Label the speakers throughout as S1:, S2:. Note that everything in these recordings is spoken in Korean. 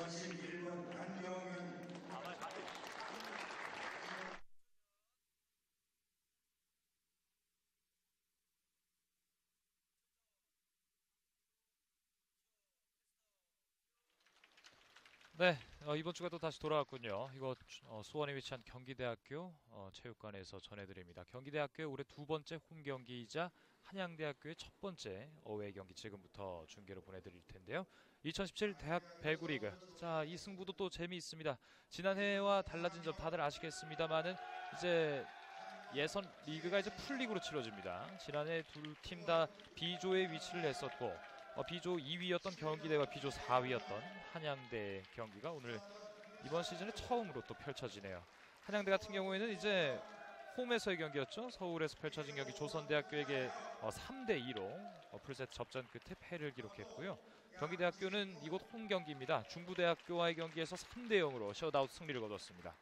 S1: 41번 안경현
S2: 네, 어, 이번 주가 또 다시 돌아왔군요. 이거 어, 수원에 위치한 경기대학교 어, 체육관에서 전해드립니다. 경기대학교의 올해 두 번째 홈 경기이자 한양대학교의 첫 번째 어웨이 경기 지금부터 중계로 보내드릴 텐데요. 2017 대학 배구 리그. 자, 이 승부도 또 재미있습니다. 지난해와 달라진 점 다들 아시겠습니다만은 이제 예선 리그가 이제 풀리그로 치러집니다. 지난해 둘 팀 다 B조에 위치를 했었고 어, B조 2위였던 경기대와 B조 4위였던 한양대 경기가 오늘 이번 시즌에 처음으로 또 펼쳐지네요. 한양대 같은 경우에는 이제 홈에서의 경기였죠. 서울에서 펼쳐진 경기 조선대학교에게 어, 3대 2로 어, 풀세트 접전 끝에 패를 기록했고요. 경기대학교는 이곳 홈 경기입니다. 중부대학교와의 경기에서 3대 0으로 셧아웃 승리를 거뒀습니다.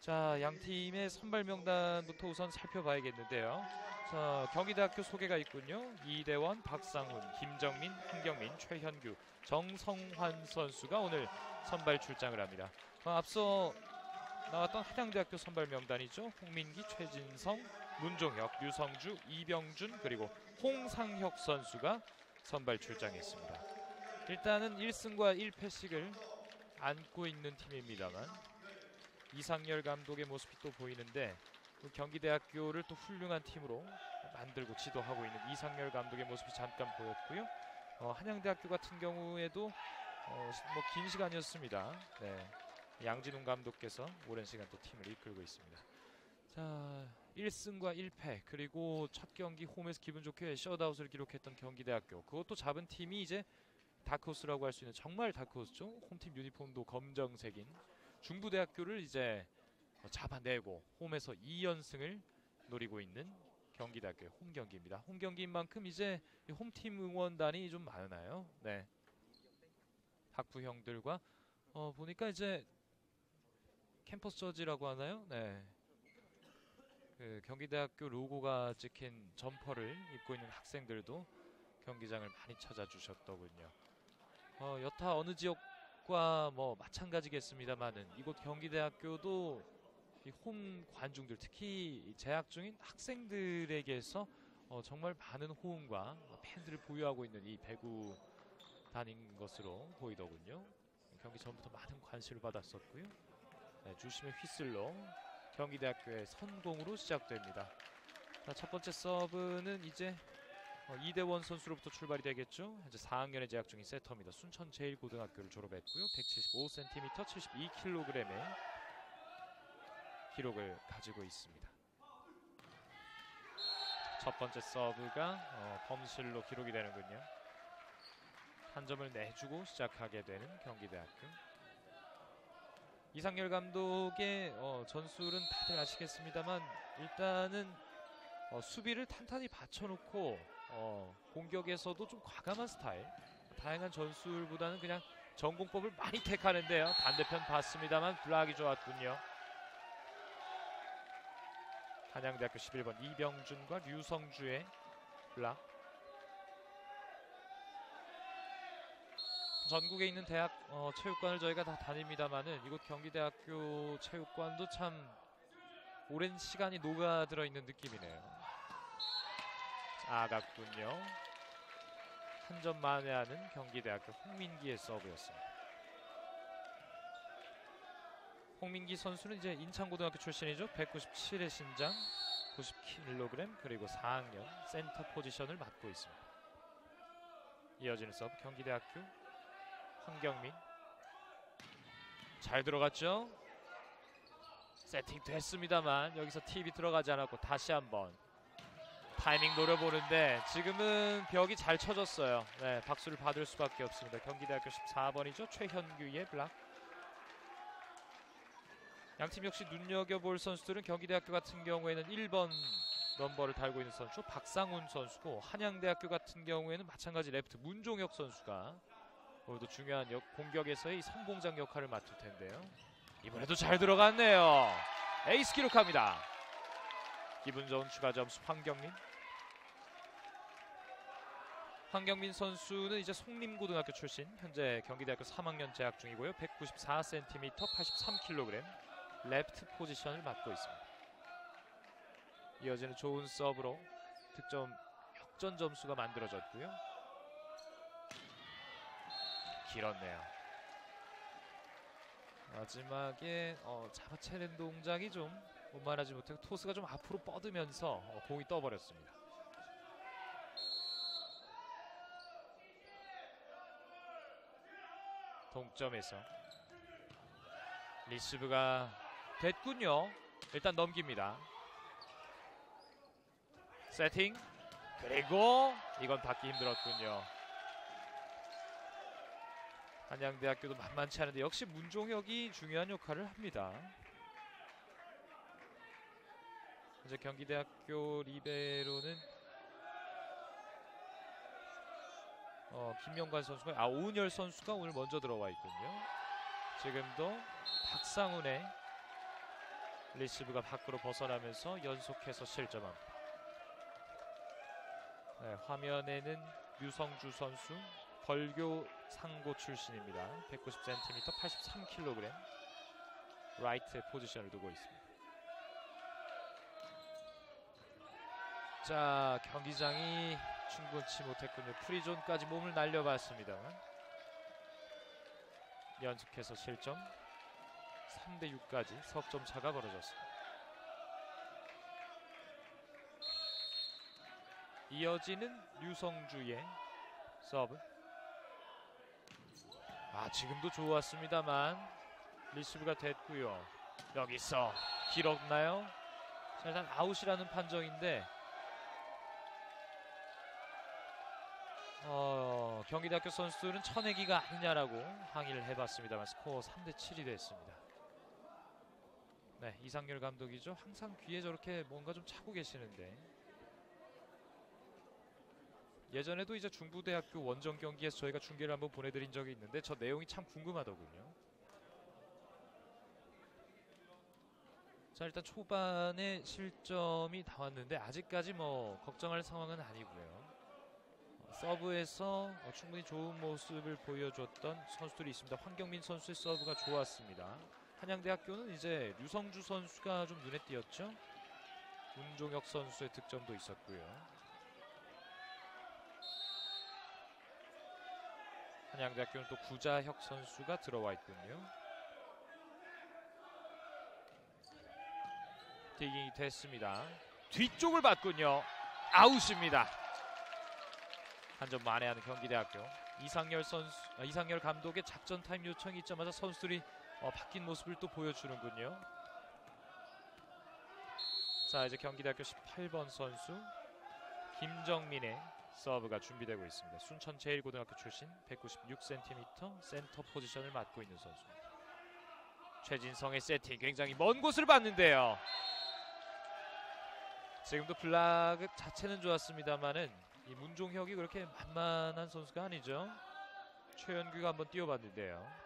S2: 자, 양 팀의 선발 명단부터 우선 살펴봐야겠는데요. 자, 경기대학교 소개가 있군요. 이대원, 박상훈, 김정민, 한경민, 최현규, 정성환 선수가 오늘 선발 출장을 합니다. 어, 앞서 나왔던 한양대학교 선발 명단이죠. 홍민기, 최진성, 문종혁, 류성주, 이병준 그리고 홍상혁 선수가 선발 출장했습니다. 일단은 1승과 1패씩을 안고 있는 팀입니다만 이상열 감독의 모습이 또 보이는데 그 경기대학교를 또 훌륭한 팀으로 만들고 지도하고 있는 이상열 감독의 모습이 잠깐 보였고요. 어, 한양대학교 같은 경우에도 어, 뭐긴 시간이었습니다. 네. 양진웅 감독께서 오랜 시간 또 팀을 이끌고 있습니다. 자, 1승과 1패 그리고 첫 경기 홈에서 기분 좋게 셧아웃을 기록했던 경기대학교 그것도 잡은 팀이 이제 다크호스라고 할 수 있는 정말 다크호스죠. 홈팀 유니폼도 검정색인 중부대학교를 이제 어, 잡아내고 홈에서 2연승을 노리고 있는 경기대학교의 홈 경기입니다. 홈 경기인 만큼 이제 이 홈팀 응원단이 좀 많아요. 네. 학부 형들과 어 보니까 이제 캠퍼스 저지라고 하나요? 네. 그 경기대학교 로고가 찍힌 점퍼를 입고 있는 학생들도 경기장을 많이 찾아주셨더군요. 어, 여타 어느 지역과 뭐 마찬가지겠습니다만은 이곳 경기대학교도 이 홈 관중들 특히 이 재학 중인 학생들에게서 어, 정말 많은 호응과 팬들을 보유하고 있는 이 배구단인 것으로 보이더군요. 경기 전부터 많은 관심을 받았었고요. 네, 주심의 휘슬로 경기대학교의 선공으로 시작됩니다. 자, 첫 번째 서브는 이제 어, 이대원 선수로부터 출발이 되겠죠. 현재 4학년에 재학 중인 세터입니다. 순천 제1고등학교를 졸업했고요. 175cm, 72kg의 기록을 가지고 있습니다. 첫 번째 서브가 어, 범실로 기록이 되는군요. 한 점을 내주고 시작하게 되는 경기대학교. 이상열 감독의 어, 전술은 다들 아시겠습니다만 일단은 어, 수비를 탄탄히 받쳐놓고 어, 공격에서도 좀 과감한 스타일. 다양한 전술보다는 그냥 전공법을 많이 택하는데요. 반대편 봤습니다만 블락이 좋았군요. 한양대학교 11번 이병준과 류성주의 블락. 전국에 있는 대학 어, 체육관을 저희가 다 다닙니다만은 이곳 경기대학교 체육관도 참 오랜 시간이 녹아들어 있는 느낌이네요. 아갔군요. 한 점 만회하는 경기대학교 홍민기의 서브였습니다. 홍민기 선수는 이제 인천고등학교 출신이죠. 197의 신장, 90kg 그리고 4학년 센터 포지션을 맡고 있습니다. 이어지는 서브 경기대학교 황경민 잘 들어갔죠. 세팅 됐습니다만 여기서 팁이 들어가지 않았고 다시 한번 타이밍 노려보는데 지금은 벽이 잘 쳐졌어요. 네, 박수를 받을 수밖에 없습니다. 경기대학교 14번이죠. 최현규의 블락. 양팀 역시 눈여겨볼 선수들은 경기대학교 같은 경우에는 1번 넘버를 달고 있는 선수 박상훈 선수고 한양대학교 같은 경우에는 마찬가지 레프트 문종혁 선수가 오늘도 중요한 역, 공격에서의 선봉장 역할을 맡을 텐데요. 이번에도 잘 들어갔네요. 에이스 기록합니다. 기분 좋은 추가 점수 황경민. 황경민 선수는 이제 송림고등학교 출신, 현재 경기대학교 3학년 재학 중이고요. 194cm, 83kg, 레프트 포지션을 맡고 있습니다. 이어지는 좋은 서브로 득점 역전 점수가 만들어졌고요. 길었네요. 마지막에 어, 잡아채는 동작이 좀 원만하지 못하고 토스가 좀 앞으로 뻗으면서 어, 공이 떠버렸습니다. 동점에서 리시브가 됐군요. 일단 넘깁니다. 세팅 그리고 이건 받기 힘들었군요. 한양대학교도 만만치 않은데 역시 문종혁이 중요한 역할을 합니다. 이제 경기대학교 리베로는 어, 김명관 선수가 아 오은열 선수가 오늘 먼저 들어와 있군요. 지금도 박상훈의 리시브가 밖으로 벗어나면서 연속해서 실점합니다. 네, 화면에는 류성주 선수 벌교 상고 출신입니다. 190cm, 83kg 라이트 포지션을 두고 있습니다. 자 경기장이 충분치 못했군요. 프리존까지 몸을 날려봤습니다만 연속해서 실점 3대 6까지 석점 차가 벌어졌습니다. 이어지는 류성주의 서브. 아 지금도 좋았습니다만 리시브가 됐고요. 여기서 길었나요? 자, 일단 아웃이라는 판정인데 어, 경기대학교 선수들은 쳐내기가 아니냐라고 항의를 해봤습니다만 스코어 3대 7이 됐습니다. 네, 이상열 감독이죠. 항상 귀에 저렇게 뭔가 좀 차고 계시는데 예전에도 이제 중부대학교 원정 경기에서 저희가 중계를 한번 보내드린 적이 있는데 저 내용이 참 궁금하더군요. 자 일단 초반에 실점이 나왔는데 아직까지 뭐 걱정할 상황은 아니고요. 어, 서브에서 어, 충분히 좋은 모습을 보여줬던 선수들이 있습니다. 황경민 선수의 서브가 좋았습니다. 한양대학교는 이제 류성주 선수가 좀 눈에 띄었죠. 문종혁 선수의 득점도 있었고요. 한양대학교는 또 구자혁 선수가 들어와 있군요. 디깅이 됐습니다. 뒤쪽을 봤군요. 아웃입니다. 한 점 만회하는 경기대학교. 이상열 선수, 아, 이상열 감독의 작전 타임 요청이 있자마자 선수들이 어, 바뀐 모습을 또 보여주는군요. 자 이제 경기대학교 18번 선수 김정민의 서브가 준비되고 있습니다. 순천 제1고등학교 출신 196cm 센터 포지션을 맡고 있는 선수입니다. 최진성의 세팅 굉장히 먼 곳을 봤는데요. 지금도 블락 자체는 좋았습니다만은 이 문종혁이 그렇게 만만한 선수가 아니죠. 최현규가 한번 뛰어봤는데요.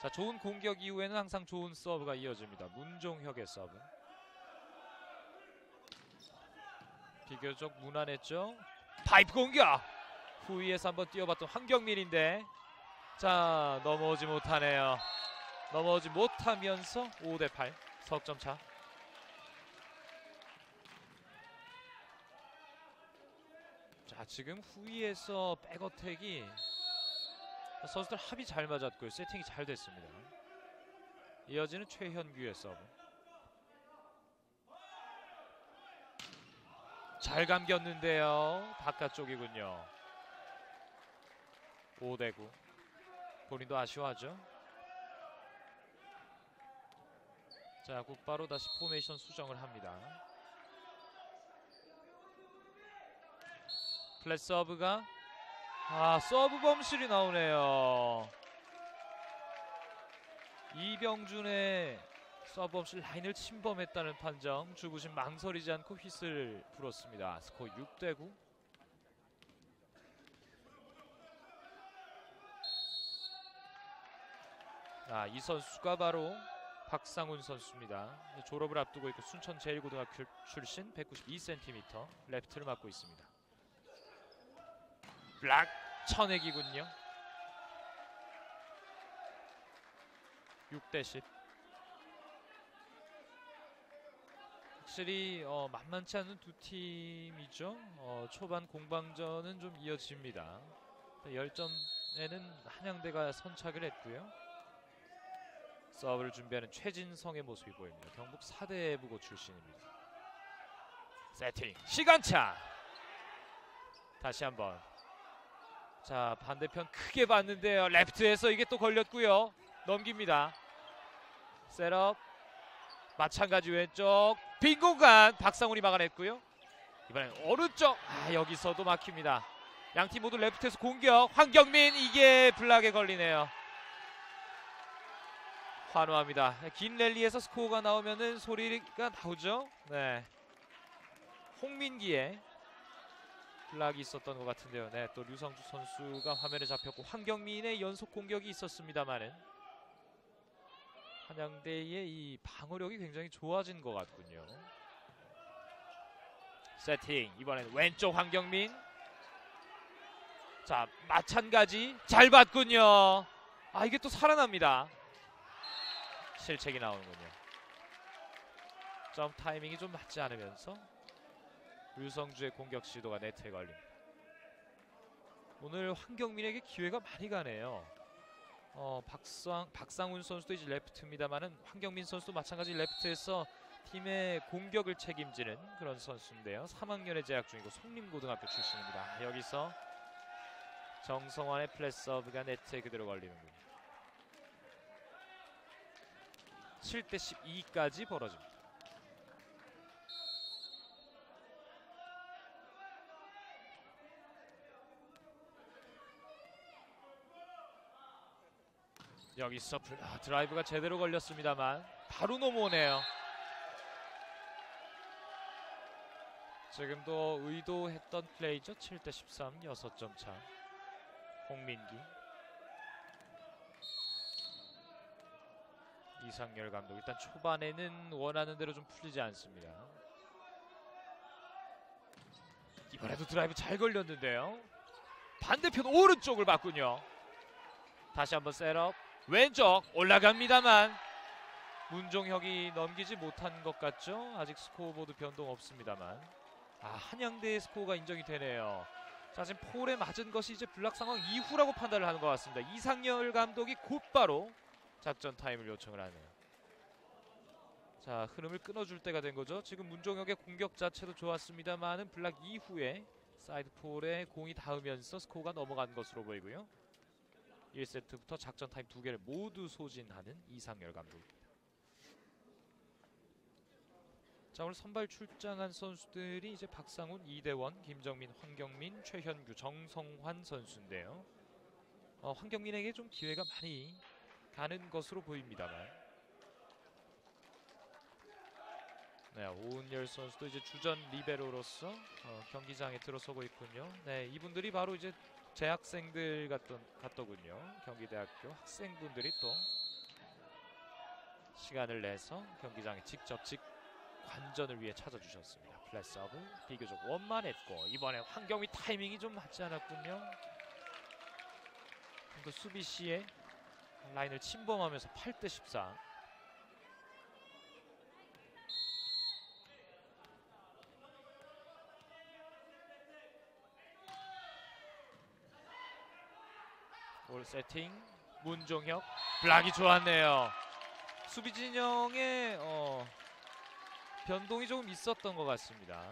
S2: 자 좋은 공격 이후에는 항상 좋은 서브가 이어집니다. 문종혁의 서브. 비교적 무난했죠. 파이프 공격. 후위에서 한번 뛰어봤던 황경민인데 자 넘어오지 못하네요. 넘어오지 못하면서 5대 8 석점 차. 자 지금 후위에서 백어택이 선수들 합이 잘 맞았고요. 세팅이 잘 됐습니다. 이어지는 최현규의 서브. 잘 감겼는데요. 바깥쪽이군요. 5대9. 본인도 아쉬워하죠. 자, 곧바로 다시 포메이션 수정을 합니다. 플랫 서브가 아, 서브 범실이 나오네요. 이병준의 서브 범실 라인을 침범했다는 판정. 주부심 망설이지 않고 휘슬 불었습니다. 스코어 6대 9. 아, 이 선수가 바로 박상훈 선수입니다. 졸업을 앞두고 있고 순천 제1고등학교 출신 192cm 레프트를 맡고 있습니다. 블락 천액이군요. 6대 10. 확실히 어, 만만치 않은 두 팀이죠. 어, 초반 공방전은 좀 이어집니다. 10점에는 한양대가 선착을 했고요. 서브를 준비하는 최진성의 모습이 보입니다. 경북 4대 부고 출신입니다. 세팅 시간차 다시 한번 자 반대편 크게 봤는데요. 레프트에서 이게 또 걸렸고요. 넘깁니다. 셋업. 마찬가지 왼쪽. 빈 공간. 박상훈이 막아냈고요. 이번엔 오른쪽. 아 여기서도 막힙니다. 양 팀 모두 레프트에서 공격. 황경민 이게 블락에 걸리네요. 환호합니다. 긴 랠리에서 스코어가 나오면은 소리가 나오죠? 네. 홍민기의 블락이 있었던 것 같은데요. 네, 또 류성주 선수가 화면에 잡혔고 황경민의 연속 공격이 있었습니다만은 한양대의 이 방어력이 굉장히 좋아진 것 같군요. 세팅 이번엔 왼쪽 황경민. 자 마찬가지 잘 봤군요. 아 이게 또 살아납니다. 실책이 나오는군요. 점 타이밍이 좀 맞지 않으면서 류성주의 공격 시도가 네트에 걸립니다. 오늘 황경민에게 기회가 많이 가네요. 어, 박상 박상훈 선수도 이제 레프트입니다만은 황경민 선수도 마찬가지 레프트에서 팀의 공격을 책임지는 그런 선수인데요. 3학년에 재학 중이고 송림고등학교 출신입니다. 여기서 정성환의 플랫 서브가 네트에 그대로 걸리는군요. 7대 12까지 벌어집니다. 여기서 플- 아, 드라이브가 제대로 걸렸습니다만 바로 넘어오네요. 지금도 의도했던 플레이죠. 7대 13, 6점 차. 홍민기. 이상열 감독 일단 초반에는 원하는 대로 좀 풀리지 않습니다. 이번에도 드라이브 잘 걸렸는데요. 반대편 오른쪽을 봤군요. 다시 한번 셋업. 왼쪽 올라갑니다만 문종혁이 넘기지 못한 것 같죠? 아직 스코어보드 변동 없습니다만 아 한양대의 스코어가 인정이 되네요. 자 지금 폴에 맞은 것이 이제 블락 상황 이후라고 판단을 하는 것 같습니다. 이상열 감독이 곧바로 작전 타임을 요청을 하네요. 자 흐름을 끊어줄 때가 된 거죠. 지금 문종혁의 공격 자체도 좋았습니다만은 블락 이후에 사이드 폴에 공이 닿으면서 스코어가 넘어간 것으로 보이고요. 1세트부터 작전 타임 두 개를 모두 소진하는 이상열 감독입니다. 자 오늘 선발 출장한 선수들이 이제 박상훈, 이대원, 김정민, 황경민, 최현규, 정성환 선수인데요. 어, 황경민에게 좀 기회가 많이 가는 것으로 보입니다만. 네, 오은열 선수도 이제 주전 리베로로서 어, 경기장에 들어서고 있군요. 네, 이분들이 바로 이제 재학생들 같던 같더군요. 경기대학교 학생분들이 또 시간을 내서 경기장에 직접 직 관전을 위해 찾아주셨습니다. 플랫 서브 비교적 원만했고 이번에 황경민 타이밍이 좀 맞지 않았군요. 또 수비 시에 라인을 침범하면서 8대 14. 볼 세팅 문종혁 블락이 좋았네요. 수비 진영에 어, 변동이 조금 있었던 것 같습니다.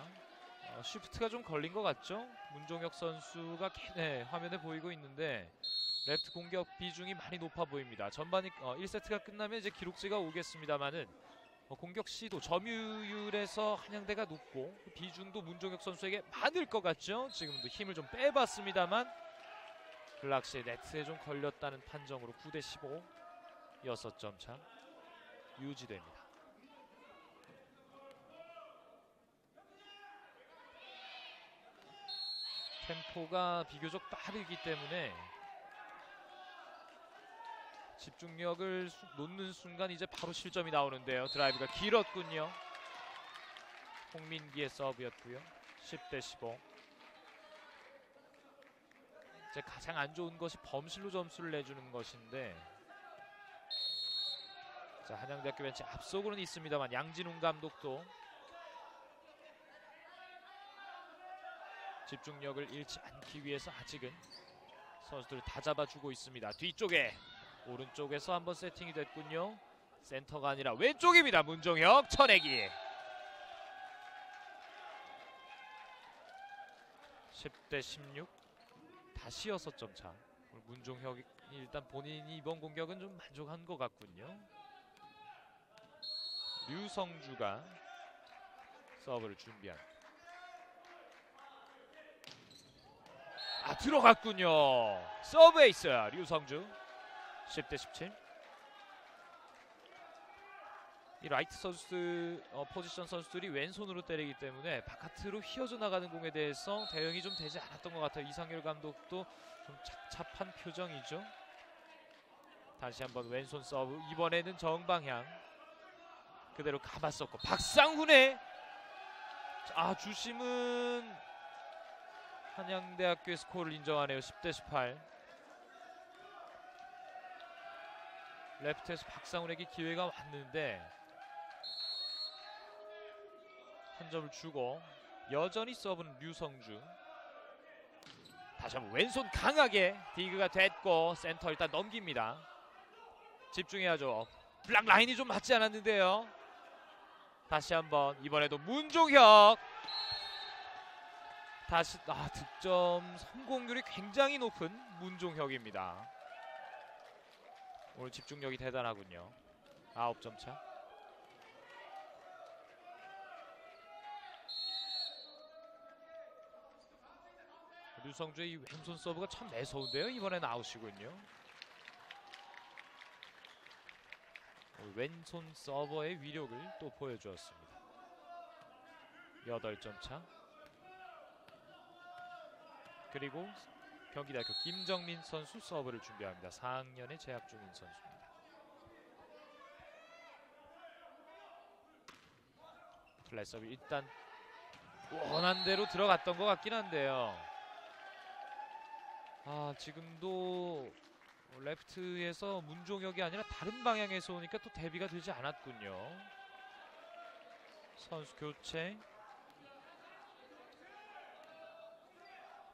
S2: 어, 쉬프트가 좀 걸린 것 같죠? 문종혁 선수가 네, 화면에 보이고 있는데 레프트 공격 비중이 많이 높아 보입니다. 전반이 어, 1세트가 끝나면 이제 기록지가 오겠습니다만은 어, 공격 시도 점유율에서 한양대가 높고 그 비중도 문종혁 선수에게 많을 것 같죠? 지금도 힘을 좀 빼봤습니다만 블락시 네트에 좀 걸렸다는 판정으로 9대 15 6점 차 유지됩니다. 템포가 비교적 빠르기 때문에 집중력을 수- 놓는 순간 이제 바로 실점이 나오는데요. 드라이브가 길었군요. 홍민기의 서브였고요. 10대 15. 이제 가장 안 좋은 것이 범실로 점수를 내주는 것인데 자 한양대학교 벤치 앞서고는 있습니다만 양진웅 감독도 집중력을 잃지 않기 위해서 아직은 선수들을 다 잡아주고 있습니다. 뒤쪽에 오른쪽에서 한번 세팅이 됐군요. 센터가 아니라 왼쪽입니다. 문종혁 천내기 10대 16 다시 6점 차. 문종혁이 일단 본인이 이번 공격은 좀 만족한 것 같군요. 류성주가 서브를 준비한. 아 들어갔군요. 서브에 있어요. 류성주. 10대 17. 이 라이트 선수 어, 포지션 선수들이 왼손으로 때리기 때문에 바깥으로 휘어져 나가는 공에 대해서 대응이 좀 되지 않았던 것 같아요. 이상열 감독도 좀 착잡한 표정이죠. 다시 한번 왼손 서브 이번에는 정방향 그대로 감았었고 박상훈의 아 주심은 한양대학교의 스코어를 인정하네요. 10대 18. 레프트에서 박상훈에게 기회가 왔는데 한 점을 주고 여전히 서브는 류성주. 다시 한번 왼손 강하게 디그가 됐고 센터 일단 넘깁니다. 집중해야죠. 블락 라인이 좀 맞지 않았는데요. 다시 한번 이번에도 문종혁. 다시 아 득점 성공률이 굉장히 높은 문종혁입니다. 오늘 집중력이 대단하군요. 9점 차 류성주의 이 왼손 서브가 참 매서운데요. 아웃이군요. 오늘 왼손 서버의 위력을 또 보여주었습니다. 8점 차. 그리고 경기대학교 김정민 선수 서브를 준비합니다. 4학년에 재학 중인 선수입니다. 플랫 서브 일단 원한 대로 들어갔던 것 같긴 한데요. 아 지금도 레프트에서 문종혁이 아니라 다른 방향에서 오니까 또 대비가 되지 않았군요. 선수 교체.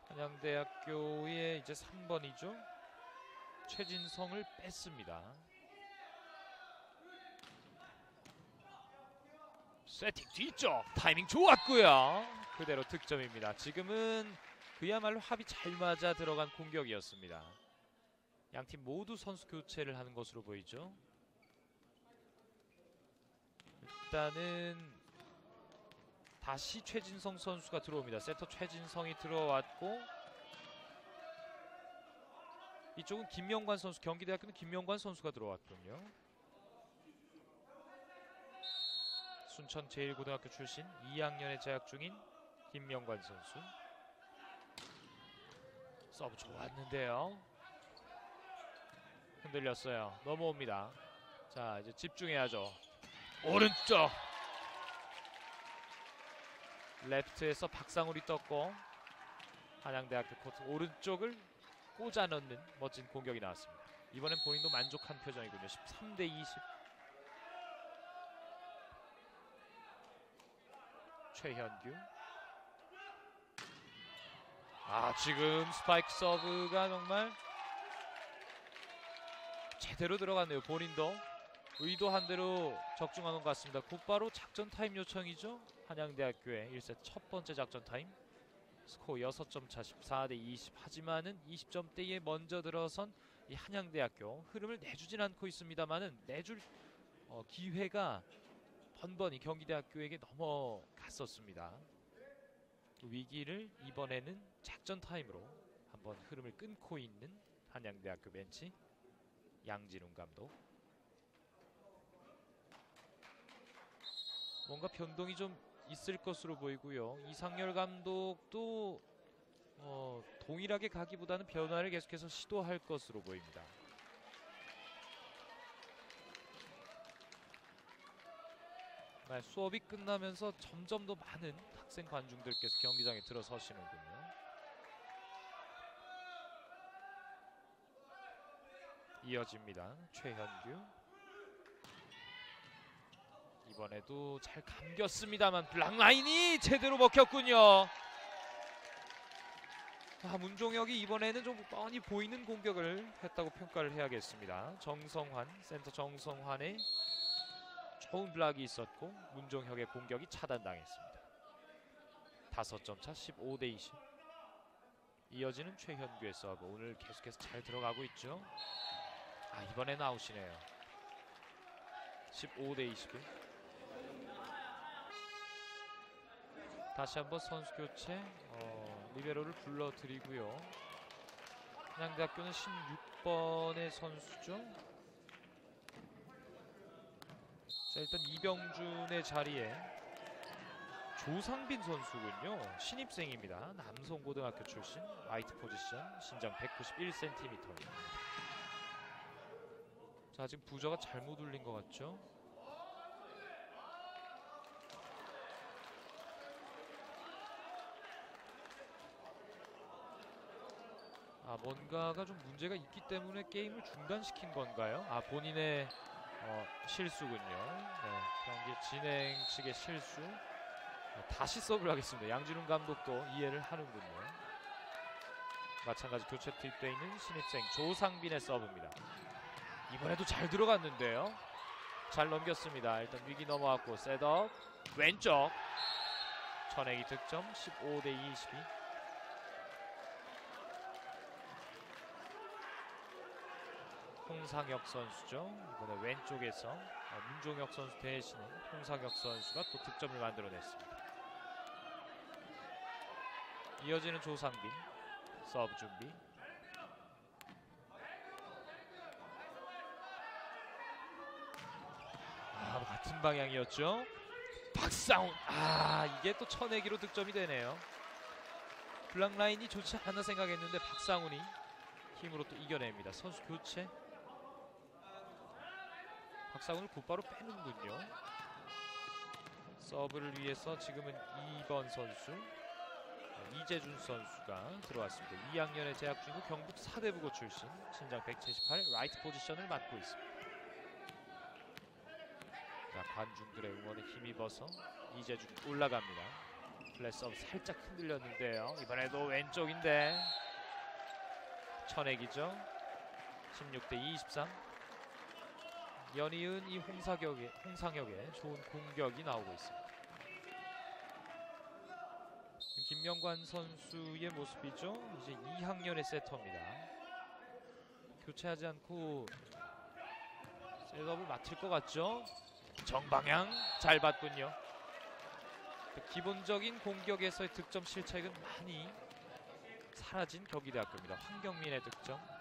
S2: 한양대학교의 이제 3번이죠. 최진성을 뺐습니다. 세팅 뒤쪽 타이밍 좋았고요. 그대로 득점입니다. 지금은 그야말로 합이 잘 맞아 들어간 공격이었습니다. 양 팀 모두 선수 교체를 하는 것으로 보이죠. 일단은 다시 최진성 선수가 들어옵니다. 세터 최진성이 들어왔고 이쪽은 김명관 선수 경기대학교는 김명관 선수가 들어왔군요. 순천 제1고등학교 출신 2학년에 재학 중인 김명관 선수. 서브 좋았는데요. 흔들렸어요. 넘어옵니다. 자 이제 집중해야죠. 오른쪽 레프트에서 박상훈이 떴고 한양대학교 코트 오른쪽을 꽂아 넣는 멋진 공격이 나왔습니다. 이번엔 본인도 만족한 표정이군요. 13 대 20. 최현규 아 지금 스파이크 서브가 정말 제대로 들어갔네요. 본인도 의도한 대로 적중하는 것 같습니다. 곧바로 작전 타임 요청이죠. 한양대학교의 1세트 첫 번째 작전 타임. 스코어 6점 차 14대 20 하지만은 20점대에 먼저 들어선 이 한양대학교 흐름을 내주진 않고 있습니다만은 내줄 어, 기회가 번번이 경기대학교에게 넘어갔었습니다. 그 위기를 이번에는 작전 타임으로 한번 흐름을 끊고 있는 한양대학교 벤치 양진웅 감독. 뭔가 변동이 좀 있을 것으로 보이고요. 이상열 감독도 어, 동일하게 가기보다는 변화를 계속해서 시도할 것으로 보입니다. 수업이 끝나면서 점점 더 많은 학생 관중들께서 경기장에 들어서시는군요. 이어집니다. 최현규 이번에도 잘 감겼습니다만 블락라인이 제대로 먹혔군요. 아, 문종혁이 이번에는 좀 뻔히 보이는 공격을 했다고 평가를 해야겠습니다. 정성환 센터 정성환의 좋은 블락이 있었고 문종혁의 공격이 차단당했습니다. 다섯 점차 15대 20. 이어지는 최현규의 서브 오늘 계속해서 잘 들어가고 있죠. 아 이번엔 아웃이네요. 15대 21. 다시 한번 선수 교체 어, 리베로를 불러들이고요. 한양대학교는 16번의 선수죠. 자 일단 이병준의 자리에 조상빈 선수군요. 신입생입니다. 남성고등학교 출신 라이트 포지션 신장 191cm입니다. 자 지금 부저가 잘못 울린 것 같죠? 아 뭔가가 좀 문제가 있기 때문에 게임을 중단시킨 건가요? 아 본인의 어, 실수군요. 네, 경기 진행 측의 실수. 아, 다시 서브를 하겠습니다. 양진훈 감독도 이해를 하는군요. 마찬가지 교체 투입되어 있는 신입생 조상빈의 서브입니다. 이번에도 잘 들어갔는데요. 잘 넘겼습니다. 일단 위기 넘어왔고 셋업 왼쪽 천행이 득점 15 대 22. 홍상혁 선수죠. 이번에 왼쪽에서 어, 문종혁 선수 대신에 홍상혁 선수가 또 득점을 만들어냈습니다. 이어지는 조상빈 서브 준비. 아 같은 방향이었죠. 박상훈 아 이게 또 쳐내기로 득점이 되네요. 블락 라인이 좋지 않나 생각했는데 박상훈이 힘으로 또 이겨냅니다. 선수 교체. 박상훈을 곧바로 빼는군요. 서브를 위해서 지금은 2번 선수 어, 이재준 선수가 들어왔습니다. 2학년에 재학 중이고 경북 사대부고 출신 신장 178 라이트 포지션을 맡고 있습니다. 자 관중들의 응원에 힘입어서 이재준 올라갑니다. 플랫 서브 살짝 흔들렸는데요. 이번에도 왼쪽인데 천액이죠. 16 대 23. 연이은 이 홍사격의 홍상혁의 좋은 공격이 나오고 있습니다. 김명관 선수의 모습이죠. 이제 2학년의 세터입니다. 교체하지 않고 셋업을 맡을 것 같죠. 정방향 잘 봤군요. 기본적인 공격에서의 득점 실책은 많이 사라진 경기대학교입니다. 황경민의 득점.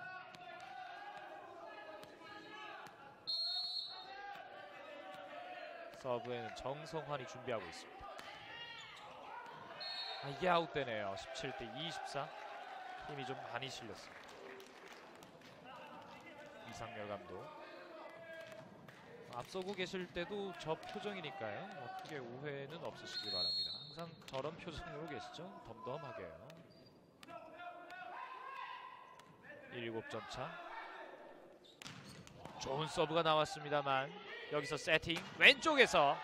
S2: 서브에는 정성환이 준비하고 있습니다. 아, 이게 아웃되네요. 17대 24. 힘이 좀 많이 실렸습니다. 이상열 감독. 앞서고 계실 때도 저 표정이니까요. 뭐 크게 오해는 없으시기 바랍니다. 항상 저런 표정으로 계시죠? 덤덤하게요. 7점 차. 좋은 서브가 나왔습니다만 여기서 세팅 왼쪽에서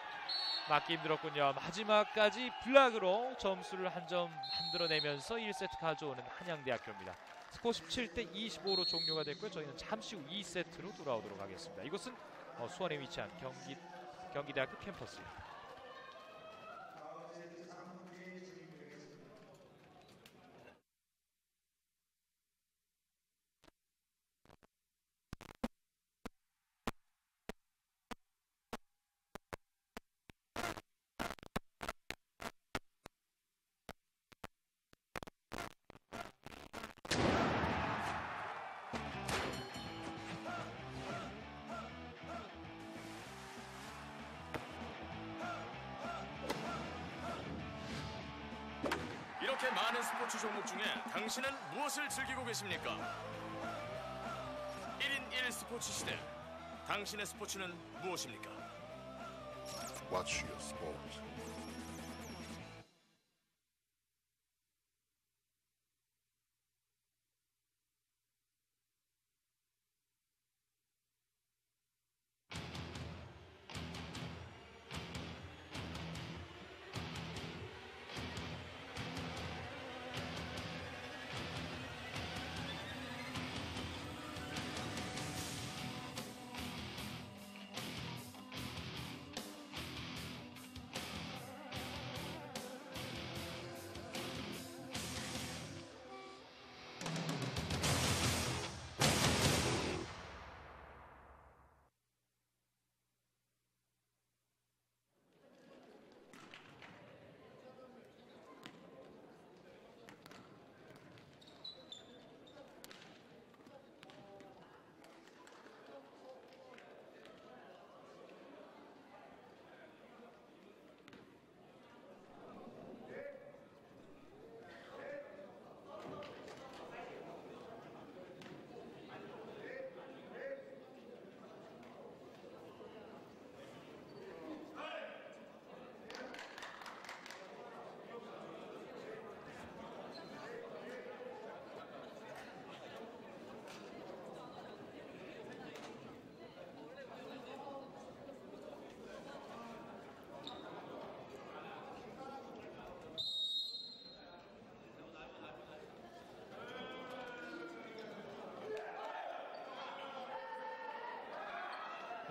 S2: 막기 힘들었군요. 마지막까지 블락으로 점수를 한 점 만들어내면서 1세트 가져오는 한양대학교입니다. 스코어 17대 25로 종료가 됐고요. 저희는 잠시 후 2세트로 돌아오도록 하겠습니다. 이곳은 어, 수원에 위치한 경기 경기대학교 캠퍼스입니다.
S3: 이렇게 많은 스포츠 종목 중에 당신은 무엇을 즐기고 계십니까? 1인 1 스포츠 시대. 당신의 스포츠는 무엇입니까?
S1: Watch your sport.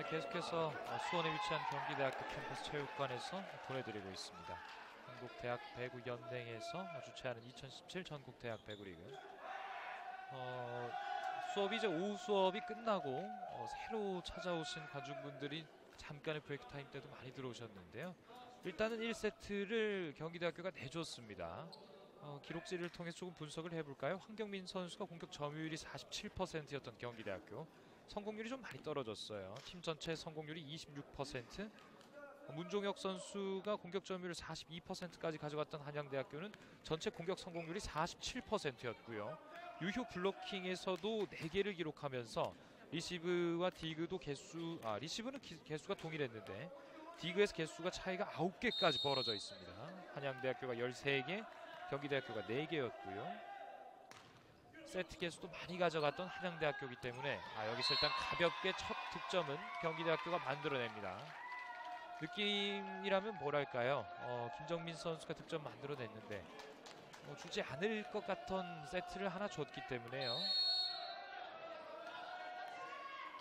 S2: 계속해서 어, 수원에 위치한 경기대학교 캠퍼스 체육관에서 보내드리고 있습니다. 한국대학 배구 연맹에서 주최하는 2017 전국대학 배구리그. 어, 수업이 이제 오후 수업이 끝나고 어, 새로 찾아오신 관중분들이 잠깐의 브레이크 타임 때도 많이 들어오셨는데요. 일단은 1세트를 경기대학교가 내줬습니다. 어, 기록지를 통해 조금 분석을 해볼까요? 황경민 선수가 공격 점유율이 47%였던 경기대학교. 성공률이 좀 많이 떨어졌어요. 팀 전체 성공률이 26%. 어, 문종혁 선수가 공격 점유율 42%까지 가져갔던 한양대학교는 전체 공격 성공률이 47%였고요. 유효 블로킹에서도 4개를 기록하면서 리시브와 디그도 개수 아 리시브는 기- 개수가 동일했는데 디그에서 개수가 차이가 9개까지 벌어져 있습니다. 한양대학교가 13개, 경기대학교가 4개였고요. 세트 개수도 많이 가져갔던 한양대학교이기 때문에 아, 여기서 일단 가볍게 첫 득점은 경기대학교가 만들어냅니다. 느낌이라면 뭐랄까요? 어, 김정민 선수가 득점 만들어냈는데 어, 주지 않을 것 같던 세트를 하나 줬기 때문에요.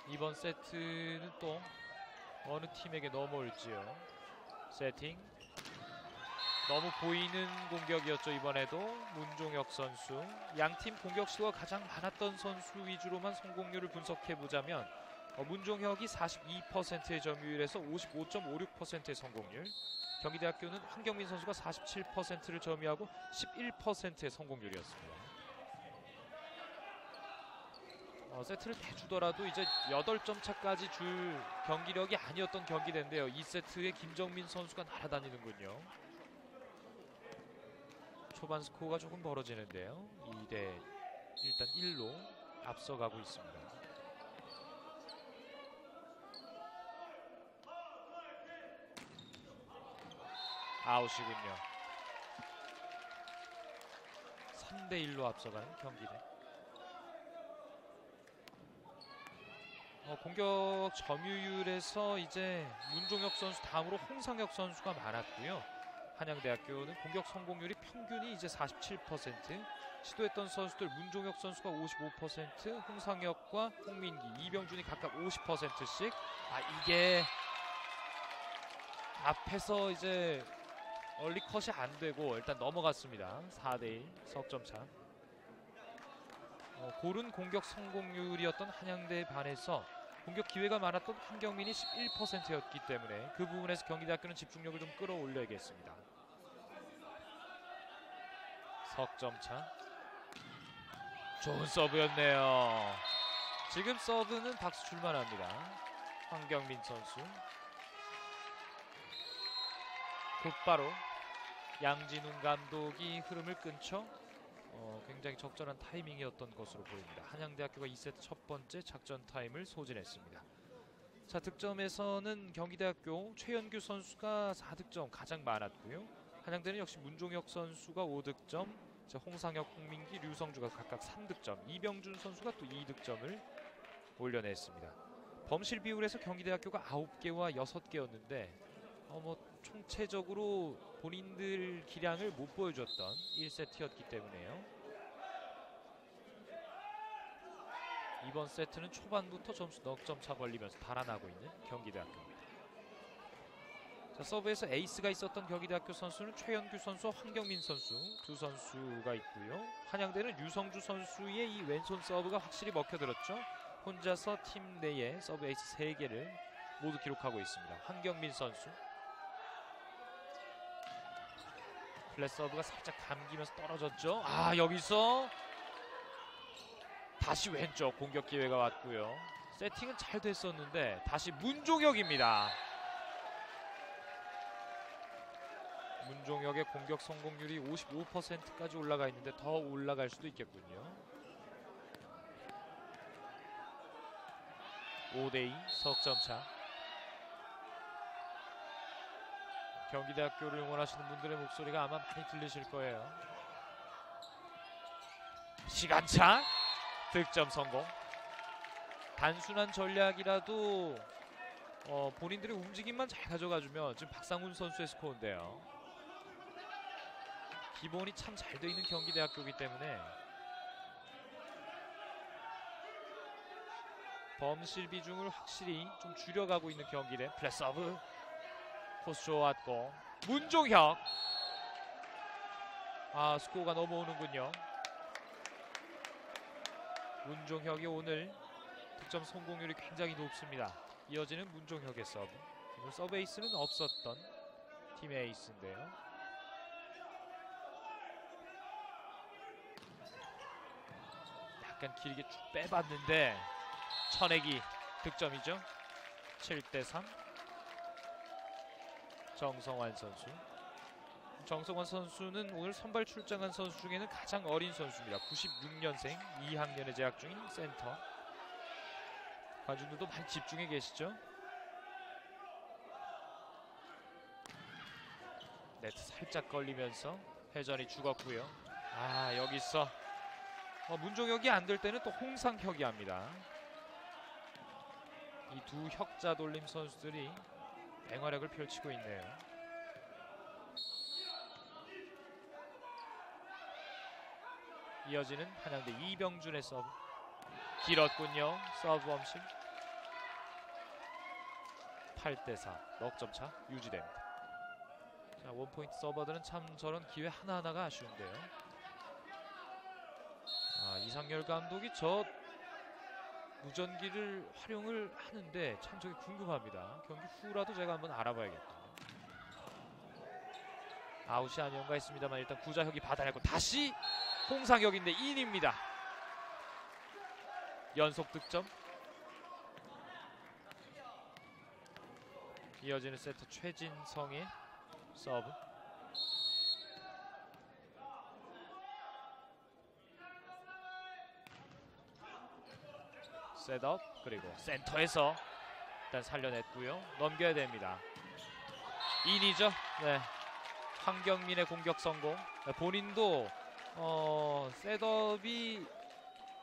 S2: 이번 세트는 또 어느 팀에게 넘어올지요. 세팅 너무 보이는 공격이었죠 이번에도 문종혁 선수 양팀 공격 시도가 가장 많았던 선수 위주로만 성공률을 분석해 보자면 어, 문종혁이 42%의 점유율에서 55.56%의 성공률 경기대학교는 황경민 선수가 47%를 점유하고 11%의 성공률이었습니다. 어, 세트를 내주더라도 이제 8점 차까지 줄 경기력이 아니었던 경기인데요. 2세트에 김정민 선수가 날아다니는군요. 초반 스코어가 조금 벌어지는데요. 2대 일단 1로 앞서가고 있습니다. 아웃이군요. 3대 1로 앞서가는 경기대. 어, 공격 점유율에서 이제 문종혁 선수 다음으로 홍상혁 선수가 많았고요. 한양대학교는 공격 성공률이 평균이 이제 47%, 시도했던 선수들 문종혁 선수가 55%, 홍상혁과 홍민기, 이병준이 각각 50%씩. 아 이게 앞에서 이제 얼리 컷이 안 되고 일단 넘어갔습니다. 4대1 석점 차. 어, 고른 공격 성공률이었던 한양대에 반해서 공격 기회가 많았던 한경민이 11%였기 때문에 그 부분에서 경기대학교는 집중력을 좀 끌어올려야겠습니다. 석점 차. 좋은 서브였네요. 지금 서브는 박수 줄만합니다. 황경민 선수. 곧바로 양진웅 감독이 흐름을 끊죠. 어, 굉장히 적절한 타이밍이었던 것으로 보입니다. 한양대학교가 2세트 첫 번째 작전 타임을 소진했습니다. 자 득점에서는 경기대학교 최현규 선수가 4득점 가장 많았고요. 한양대는 역시 문종혁 선수가 5득점, 자, 홍상혁, 홍민기, 류성주가 각각 3득점, 이병준 선수가 또 2득점을 올려냈습니다. 범실 비율에서 경기대학교가 9개와 6개였는데 어, 뭐 총체적으로 본인들 기량을 못 보여줬던 1세트였기 때문에요. 이번 세트는 초반부터 점수 넉 점 차 벌리면서 달아나고 있는 경기대학교입니다. 자, 서브에서 에이스가 있었던 경기대학교 선수는 최현규 선수와 황경민 선수 두 선수가 있고요. 한양대는 유성주 선수의 이 왼손 서브가 확실히 먹혀들었죠. 혼자서 팀 내에 서브 에이스 3개를 모두 기록하고 있습니다. 황경민 선수 플랫 서브가 살짝 감기면서 떨어졌죠. 아 여기서 다시 왼쪽 공격 기회가 왔고요. 세팅은 잘 됐었는데 다시 문종혁입니다. 문종혁의 공격 성공률이 55%까지 올라가 있는데 더 올라갈 수도 있겠군요. 5대2 석점 차. 경기대학교를 응원하시는 분들의 목소리가 아마 많이 들리실 거예요. 시간차 득점 성공. 단순한 전략이라도 어, 본인들의 움직임만 잘 가져가주면 지금 박상훈 선수의 스코어인데요. 기본이 참 잘 돼 있는 경기대학교이기 때문에 범실 비중을 확실히 좀 줄여가고 있는 경기대 플랫서브. 코스 좋았고. 문종혁. 아 스코어가 넘어오는군요. 문종혁이 오늘 득점 성공률이 굉장히 높습니다. 이어지는 문종혁의 서브. 오늘 서브 에이스는 없었던 팀의 에이스인데요 약간 길게 쭉 빼봤는데 쳐내기 득점이죠. 7대3 정성환 선수. 정성환 선수는 오늘 선발 출장한 선수 중에는 가장 어린 선수입니다. 96년생 2학년에 재학 중인 센터. 관중들도 많이 집중해 계시죠? 네트 살짝 걸리면서 회전이 죽었고요. 아 여기서 어, 문종혁이 안 될 때는 또 홍상혁이 합니다. 이 두 혁자 돌림 선수들이 맹활약을 펼치고 있네요. 이어지는 한양대 이병준의 서브 길었군요. 서브 범실 8대4 넉점 차 유지됩니다. 자 원포인트 서버들은 참 저런 기회 하나하나가 아쉬운데요. 아, 이상열 감독이 저 무전기를 활용을 하는데 참 저게 궁금합니다. 경기 후라도 제가 한번 알아봐야겠군요. 아웃이 아니었나 했습니다만 일단 구자혁이 받아내고 다시 홍상혁인데 인입니다. 연속 득점. 이어지는 세트 최진성의 서브. 셋업 그리고 센터에서 일단 살려냈고요. 넘겨야 됩니다. 인이죠. 네. 황경민의 공격 성공. 네, 본인도 어, 셋업이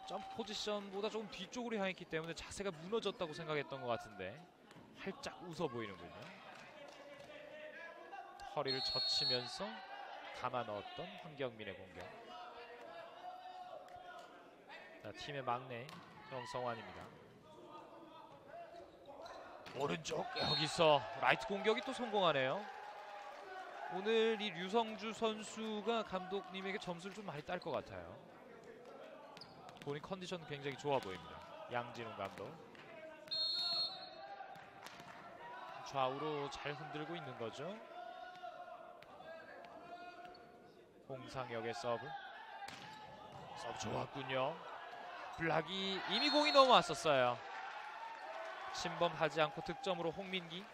S2: 점프 포지션보다 조금 뒤쪽으로 향했기 때문에 자세가 무너졌다고 생각했던 것 같은데 활짝 웃어 보이는군요. 허리를 젖히면서 감아 넣었던 황경민의 공격. 자, 팀의 막내 정성환입니다. 오른쪽 여기서 라이트 공격이 또 성공하네요. 오늘 이 류성주 선수가 감독님에게 점수를 좀 많이 딸 것 같아요. 본인 컨디션 굉장히 좋아 보입니다. 양진웅 감독. 좌우로 잘 흔들고 있는 거죠. 홍상혁의 서브. 서브 좋았군요. 블락이 이미 공이 넘어왔었어요. 침범하지 않고 득점으로 홍민기.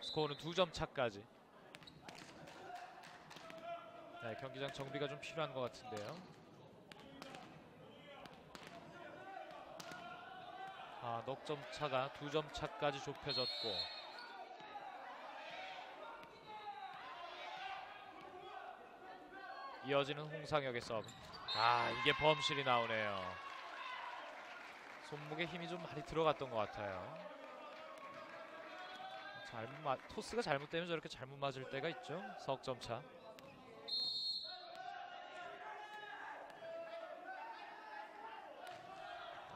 S2: 스코어는 두 점 차까지. 네, 경기장 정비가 좀 필요한 것 같은데요. 아, 넉점 차가 두 점 차까지 좁혀졌고 이어지는 홍상혁의 서브. 아 이게 범실이 나오네요. 손목에 힘이 좀 많이 들어갔던 것 같아요. 잘못 맞, 토스가 잘못되면 저렇게 잘못 맞을 때가 있죠. 석점 차.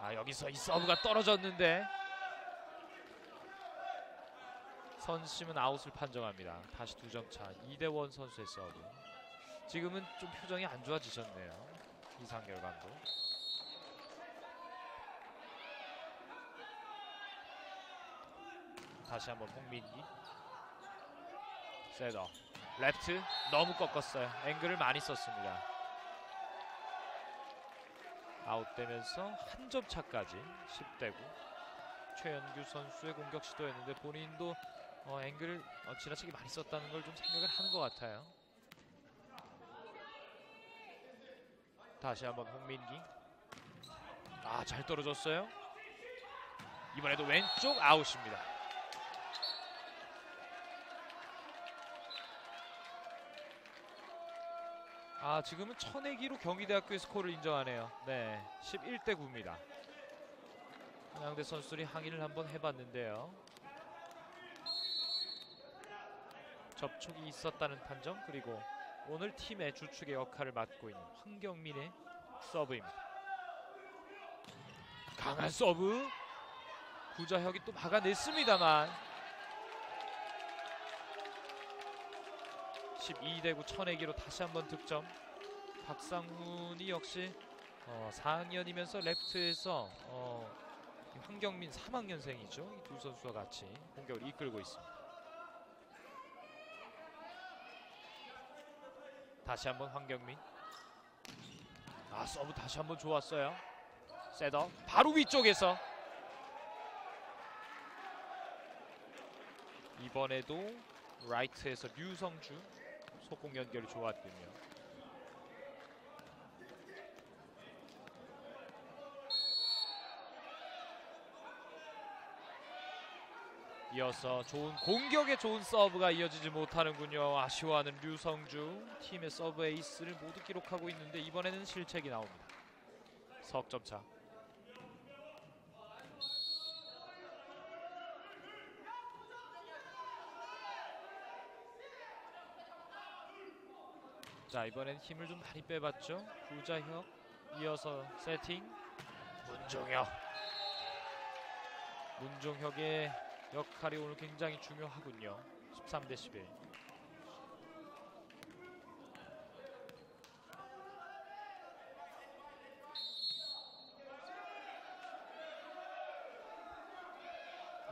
S2: 아 여기서 이 서브가 떨어졌는데 선심은 아웃을 판정합니다. 다시 두 점 차. 이대원 선수의 서브. 지금은 좀 표정이 안 좋아지셨네요. 이상열 감독. 다시 한번 홍민기. 세터. 레프트 너무 꺾었어요. 앵글을 많이 썼습니다. 아웃되면서 한 점 차까지 10대고 최현규 선수의 공격 시도였는데 본인도 어, 앵글을 어, 지나치게 많이 썼다는 걸 좀 생각을 하는 것 같아요. 다시 한번 홍민기. 아, 잘 떨어졌어요. 이번에도 왼쪽 아웃입니다. 아, 지금은 쳐내기로 경기대학교의 스코어를 인정하네요. 네, 11대 9입니다. 한양대 선수들이 항의를 한번 해봤는데요. 접촉이 있었다는 판정 그리고 오늘 팀의 주축의 역할을 맡고 있는 황경민의 서브입니다. 강한 서브. 구자혁이 또 막아냈습니다만 12대 9 쳐내기로 다시 한번 득점. 박상훈이 역시 어, 4학년이면서 레프트에서 어, 이 황경민 3학년생이죠. 이 두 선수와 같이 공격을 이끌고 있습니다. 다시 한번 황경민. 아 서브 다시 한번 좋았어요. 셋업 바로 위쪽에서 이번에도 라이트에서 류성주 속공 연결이 좋았군요. 이어서 좋은 공격에 좋은 서브가 이어지지 못하는군요. 아쉬워하는 류성주 팀의 서브 에이스를 모두 기록하고 있는데 이번에는 실책이 나옵니다. 석점 차. 자 이번엔 힘을 좀 많이 빼봤죠. 구자혁 이어서 세팅 문종혁. 문종혁의 역할이 오늘 굉장히 중요하군요. 13 대 11.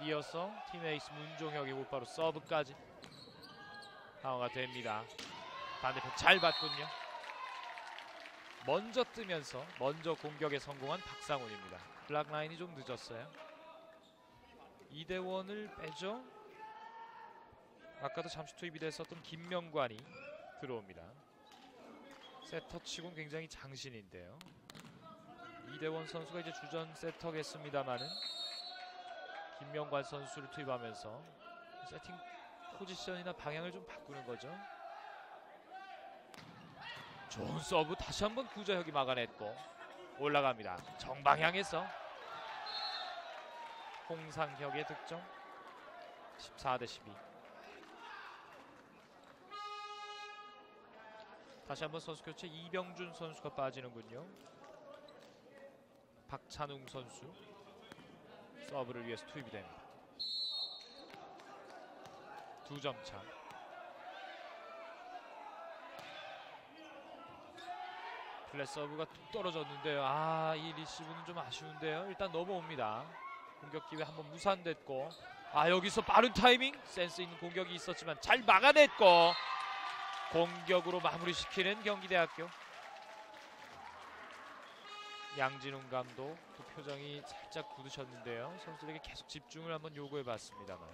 S2: 이어서 팀 에이스 문종혁이 곧바로 서브까지 방어가 됩니다. 반대편 잘 봤군요. 먼저 뜨면서 먼저 공격에 성공한 박상훈입니다. 블락 라인이 좀 늦었어요. 이대원을 빼죠. 아까도 잠시 투입이 됐었던 김명관이 들어옵니다. 세터 치곤 굉장히 장신인데요. 이대원 선수가 이제 주전 세터겠습니다만은 김명관 선수를 투입하면서 세팅 포지션이나 방향을 좀 바꾸는 거죠. 좋은 서브 다시 한번 구자혁이 막아냈고 올라갑니다. 정방향에서 홍상혁의 득점 14 대 12. 다시 한번 선수 교체 이병준 선수가 빠지는군요. 박찬웅 선수 서브를 위해서 투입이 됩니다. 두 점 차. 플랫 서브가 뚝 떨어졌는데요. 아, 이 리시브는 좀 아쉬운데요. 일단 넘어옵니다. 공격 기회 한번 무산됐고 아 여기서 빠른 타이밍 센스 있는 공격이 있었지만 잘 막아냈고 공격으로 마무리시키는 경기대학교. 양진웅 감독 그 표정이 살짝 굳으셨는데요. 선수들에게 계속 집중을 한번 요구해봤습니다만.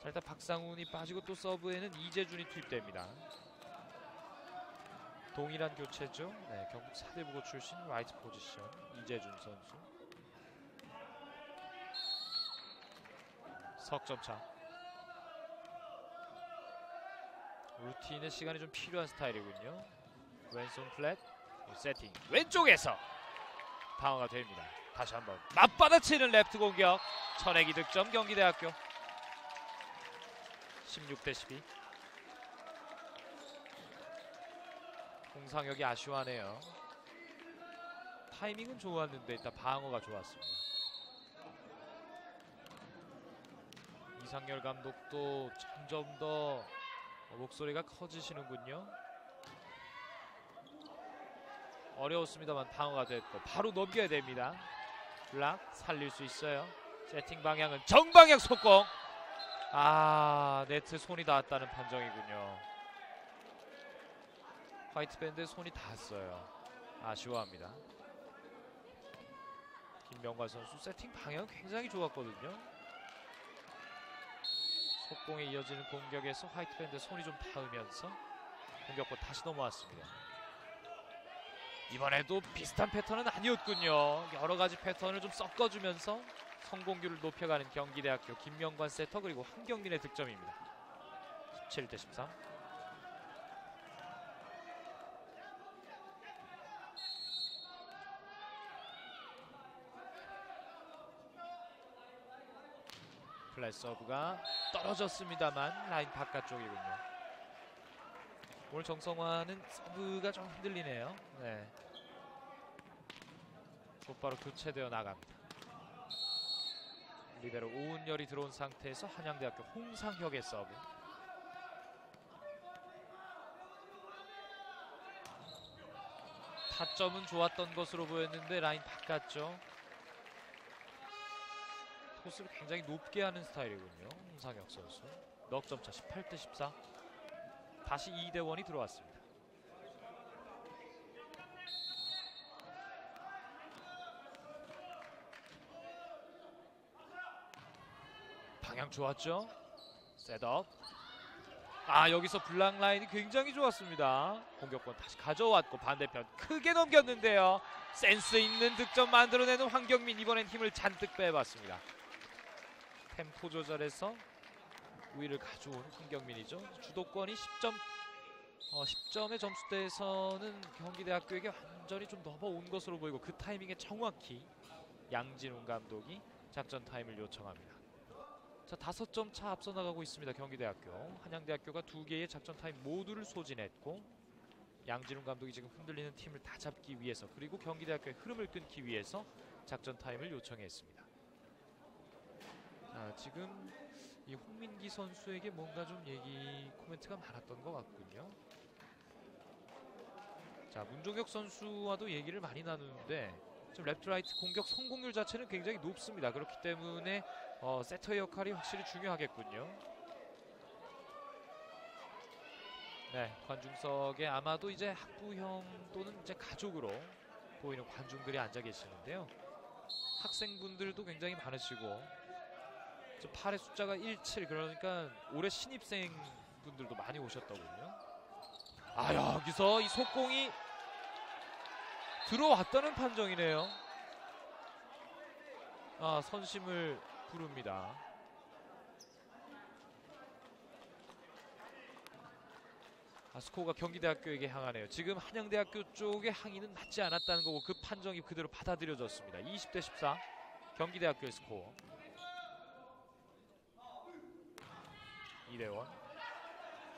S2: 자 일단 박상훈이 빠지고 또 서브에는 이재준이 투입됩니다. 동일한 교체죠 네, 경북 사대부고 출신 라이트 포지션 이재준 선수 석점 차. 루틴의 시간이 좀 필요한 스타일이군요. 왼손 플랫 세팅 왼쪽에서 방어가 됩니다. 다시 한번 맞받아치는 레프트 공격 쳐내기 득점 경기대학교 16대 12. 홍상혁이 아쉬워하네요. 타이밍은 좋았는데 일단 방어가 좋았습니다. 이상열 감독도 점점 더 목소리가 커지시는군요. 어려웠습니다만 방어가 됐고 바로 넘겨야 됩니다. 블락 살릴 수 있어요. 세팅 방향은 정방향 속공. 아 네트 손이 닿았다는 판정이군요. 화이트 밴드에 손이 닿았어요. 아쉬워합니다. 김명관 선수 세팅 방향 굉장히 좋았거든요. 속공에 이어지는 공격에서 화이트밴드 손이 좀 닿으면서 공격권 다시 넘어왔습니다. 이번에도 비슷한 패턴은 아니었군요. 여러 가지 패턴을 좀 섞어주면서 성공률을 높여가는 경기대학교 김명관 세터 그리고 한경민의 득점입니다. 17대 13. 플랫 서브가 떨어졌습니다만 라인 바깥쪽이군요. 오늘 정성화는 서브가 좀 흔들리네요. 네. 곧바로 교체되어 나갑니다. 리베로 오은열이 들어온 상태에서 한양대학교 홍상혁의 서브. 타점은 좋았던 것으로 보였는데 라인 바깥이죠. 토스를 굉장히 높게 하는 스타일이군요. 홍상혁 선수. 넉점 차 18대 14. 다시 2대 1이 들어왔습니다. 방향 좋았죠? 셋업. 아 여기서 블락 라인이 굉장히 좋았습니다. 공격권 다시 가져왔고 반대편 크게 넘겼는데요. 센스 있는 득점 만들어내는 황경민 이번엔 힘을 잔뜩 빼봤습니다. 템포 조절해서 우위를 가져온 황경민이죠. 주도권이 10점 어, 10점의 점수대에서는 경기대학교에게 완전히 좀 넘어온 것으로 보이고 그 타이밍에 정확히 양진웅 감독이 작전 타임을 요청합니다. 자 다섯 점차 앞서 나가고 있습니다. 경기대학교 한양대학교가 두 개의 작전 타임 모두를 소진했고 양진웅 감독이 지금 흔들리는 팀을 다잡기 위해서 그리고 경기대학교의 흐름을 끊기 위해서 작전 타임을 요청했습니다. 자 지금 이 홍민기 선수에게 뭔가 좀 얘기 코멘트가 많았던 것 같군요. 자 문종혁 선수와도 얘기를 많이 나누는데 지금 레프트라이트 공격 성공률 자체는 굉장히 높습니다. 그렇기 때문에 어, 세터의 역할이 확실히 중요하겠군요. 네, 관중석에 아마도 이제 학부형 또는 이제 가족으로 보이는 관중들이 앉아 계시는데요. 학생분들도 굉장히 많으시고 저 팔의 숫자가 17 그러니까 올해 신입생 분들도 많이 오셨더군요. 아 여기서 이 속공이 들어왔다는 판정이네요. 아 선심을 부릅니다. 아, 스코어가 경기대학교에게 향하네요. 지금 한양대학교 쪽의 항의는 맞지 않았다는 거고 그 판정이 그대로 받아들여졌습니다. 20대 14 경기대학교의 스코어. 이대원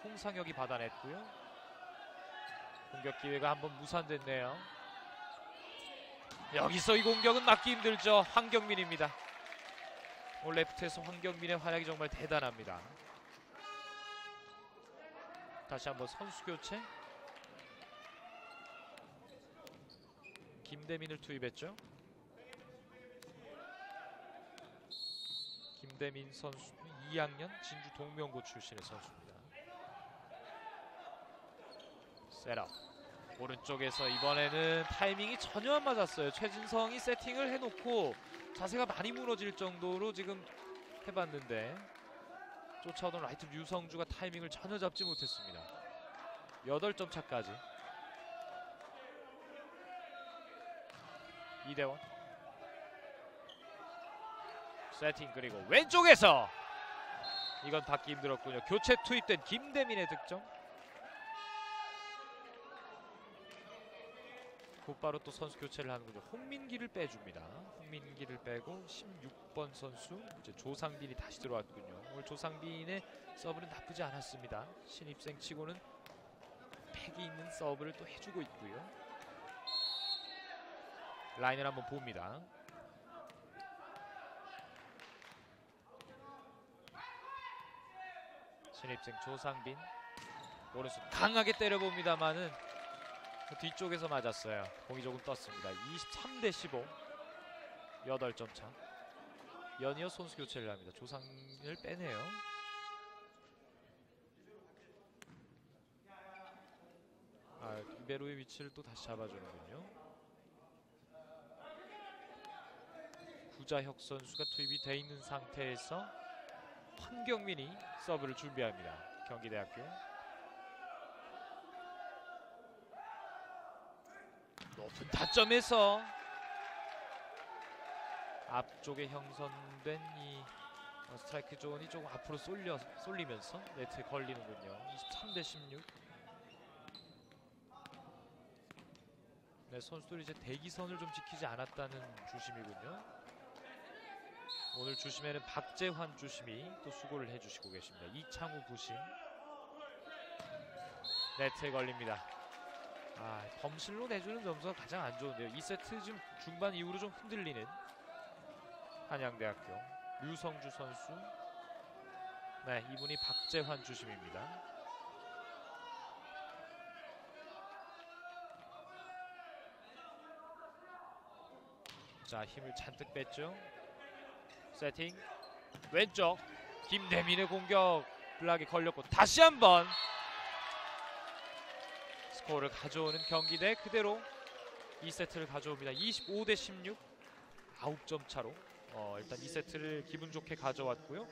S2: 홍상혁이 받아냈고요. 공격 기회가 한번 무산됐네요. 여기서 이 공격은 막기 힘들죠. 황경민입니다. 올 레프트에서 황경민의 활약이 정말 대단합니다. 다시 한번 선수 교체. 김대민을 투입했죠. 김대민 선수 2학년 진주 동명고 출신의 선수입니다. 셋업. 오른쪽에서 이번에는 타이밍이 전혀 안 맞았어요. 최진성이 세팅을 해놓고 자세가 많이 무너질 정도로 지금 해봤는데 쫓아오던 라이트 류성주가 타이밍을 전혀 잡지 못했습니다. 8점 차까지. 이대원 세팅 그리고 왼쪽에서 이건 받기 힘들었군요. 교체 투입된 김대민의 득점. 곧바로 또 선수 교체를 하는군요. 홍민기를 빼줍니다. 홍민기를 빼고 16번 선수 이제 조상빈이 다시 들어왔군요. 오늘 조상빈의 서브는 나쁘지 않았습니다. 신입생 치고는 팩이 있는 서브를 또 해주고 있고요. 라인을 한번 봅니다. 신입생 조상빈 오른손 강하게 때려봅니다만은 그 뒤쪽에서 맞았어요. 공이 조금 떴습니다. 23 대 15. 8점 차. 연이어 선수 교체를 합니다. 조상을 빼네요. 아, 리베로의 위치를 또 다시 잡아주는군요. 구자혁 선수가 투입이 돼 있는 상태에서 황경민이 서브를 준비합니다. 경기대학교. 높은 타점에서 앞쪽에 형성된 이 어, 스트라이크 존이 조금 앞으로 쏠려 쏠리면서 네트에 걸리는군요. 23대 16. 네, 선수들이 이제 대기선을 좀 지키지 않았다는 주심이군요. 오늘 주심에는 박재환 주심이 또 수고를 해주시고 계십니다. 이창우 부심 네트에 걸립니다. 아, 범실로 내주는 점수가 가장 안 좋은데요. 2세트 좀 중반 이후로 좀 흔들리는 한양대학교 류성주 선수. 네, 이분이 박재환 주심입니다. 자, 힘을 잔뜩 뺐죠. 세팅 왼쪽 김대민의 공격 블락에 걸렸고 다시 한번 스코어를 가져오는 경기 대 그대로 2세트를 가져옵니다. 25 대 16 9점 차로 어, 일단 2세트를 기분 좋게 가져왔고요.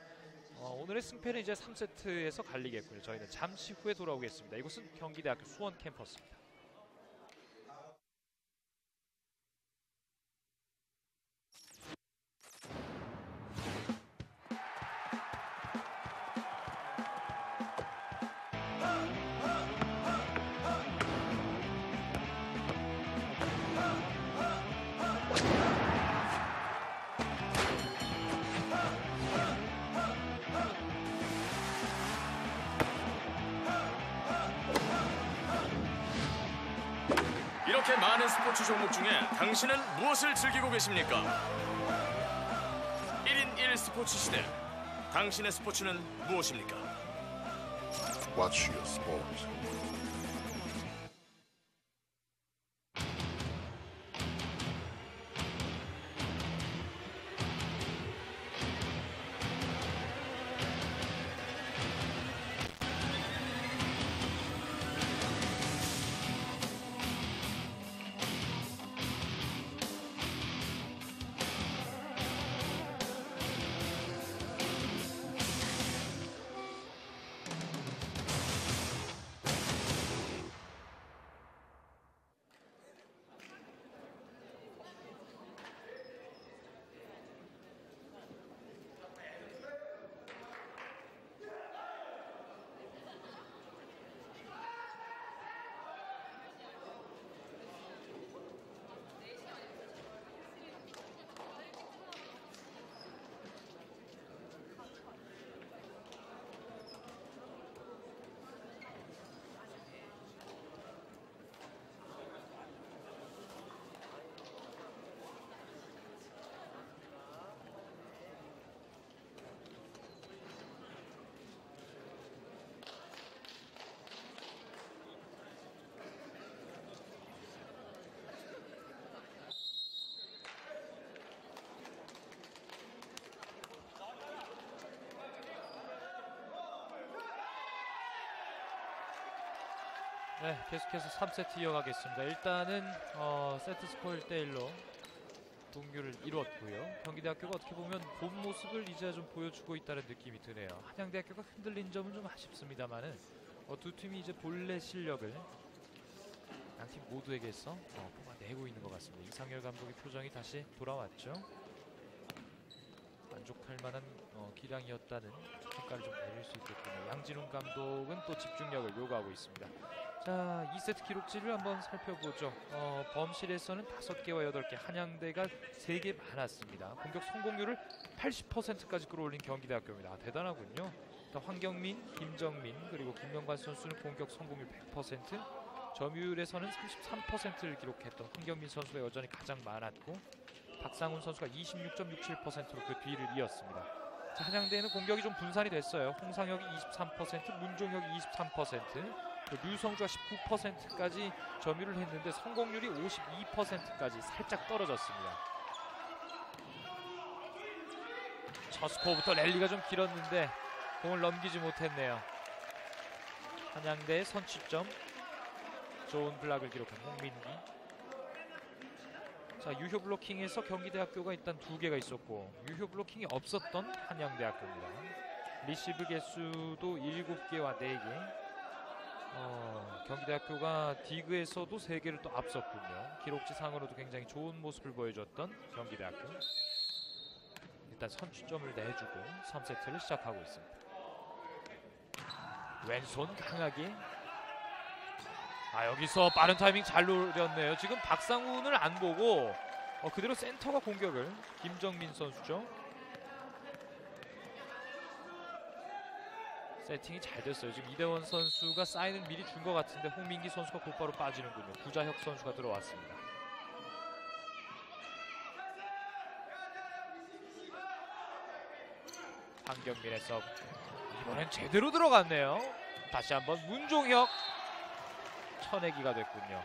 S2: 어, 오늘의 승패는 이제 3세트에서 갈리겠군요. 저희는 잠시 후에 돌아오겠습니다. 이곳은 경기대학교 수원 캠퍼스입니다.
S3: 당신은 무엇을 즐기고 계십니까? 1인 1 스포츠 시대. 당신의 스포츠는 무엇입니까?
S1: Watch your sport.
S2: 네, 계속해서 3세트 이어가겠습니다. 일단은 어, 세트 스코어 1대1로 동률을 이뤘고요. 경기대학교가 어떻게 보면 본 모습을 이제 좀 보여주고 있다는 느낌이 드네요. 한양대학교가 흔들린 점은 좀 아쉽습니다만은 어, 두 팀이 이제 본래 실력을 양팀 모두에게서 어, 뽑아내고 있는 것 같습니다. 이상열 감독의 표정이 다시 돌아왔죠. 만족할 만한 어, 기량이었다는 평가를 좀 내릴 수 있겠군요. 양진훈 감독은 또 집중력을 요구하고 있습니다. 자, 2세트 기록지를 한번 살펴보죠. 어, 범실에서는 5개와 8개, 한양대가 3개 많았습니다. 공격 성공률을 80%까지 끌어올린 경기대학교입니다. 아, 대단하군요. 황경민, 김정민, 그리고 김명관 선수는 공격 성공률 100%, 점유율에서는 33%를 기록했던 황경민 선수가 여전히 가장 많았고 박상훈 선수가 26.67%로 그 뒤를 이었습니다. 자, 한양대는 공격이 좀 분산이 됐어요. 홍상혁이 23%, 문종혁이 23%, 그 류성주가 19%까지 점유를 했는데 성공률이 52%까지 살짝 떨어졌습니다. 첫 스코어부터 랠리가 좀 길었는데 공을 넘기지 못했네요. 한양대 선취점 좋은 블락을 기록한 홍민기. 자 유효 블로킹에서 경기대학교가 일단 두 개가 있었고 유효 블로킹이 없었던 한양대학교입니다. 리시브 개수도 7개와 4개. 어, 경기대학교가 디그에서도 3개를 또 앞섰군요. 기록지 상으로도 굉장히 좋은 모습을 보여줬던 경기대학교. 일단 선취점을 내주고 3세트를 시작하고 있습니다. 왼손 강하게. 아 여기서 빠른 타이밍 잘 노렸네요. 지금 박상훈을 안 보고 어, 그대로 센터가 공격을 김정민 선수죠. 세팅이 잘 됐어요. 지금 이대원 선수가 사인을 미리 준 것 같은데 홍민기 선수가 곧바로 빠지는군요. 구자혁 선수가 들어왔습니다. 황경민의 서브 이번엔 제대로 들어갔네요. 다시 한번 문종혁 쳐내기가 됐군요.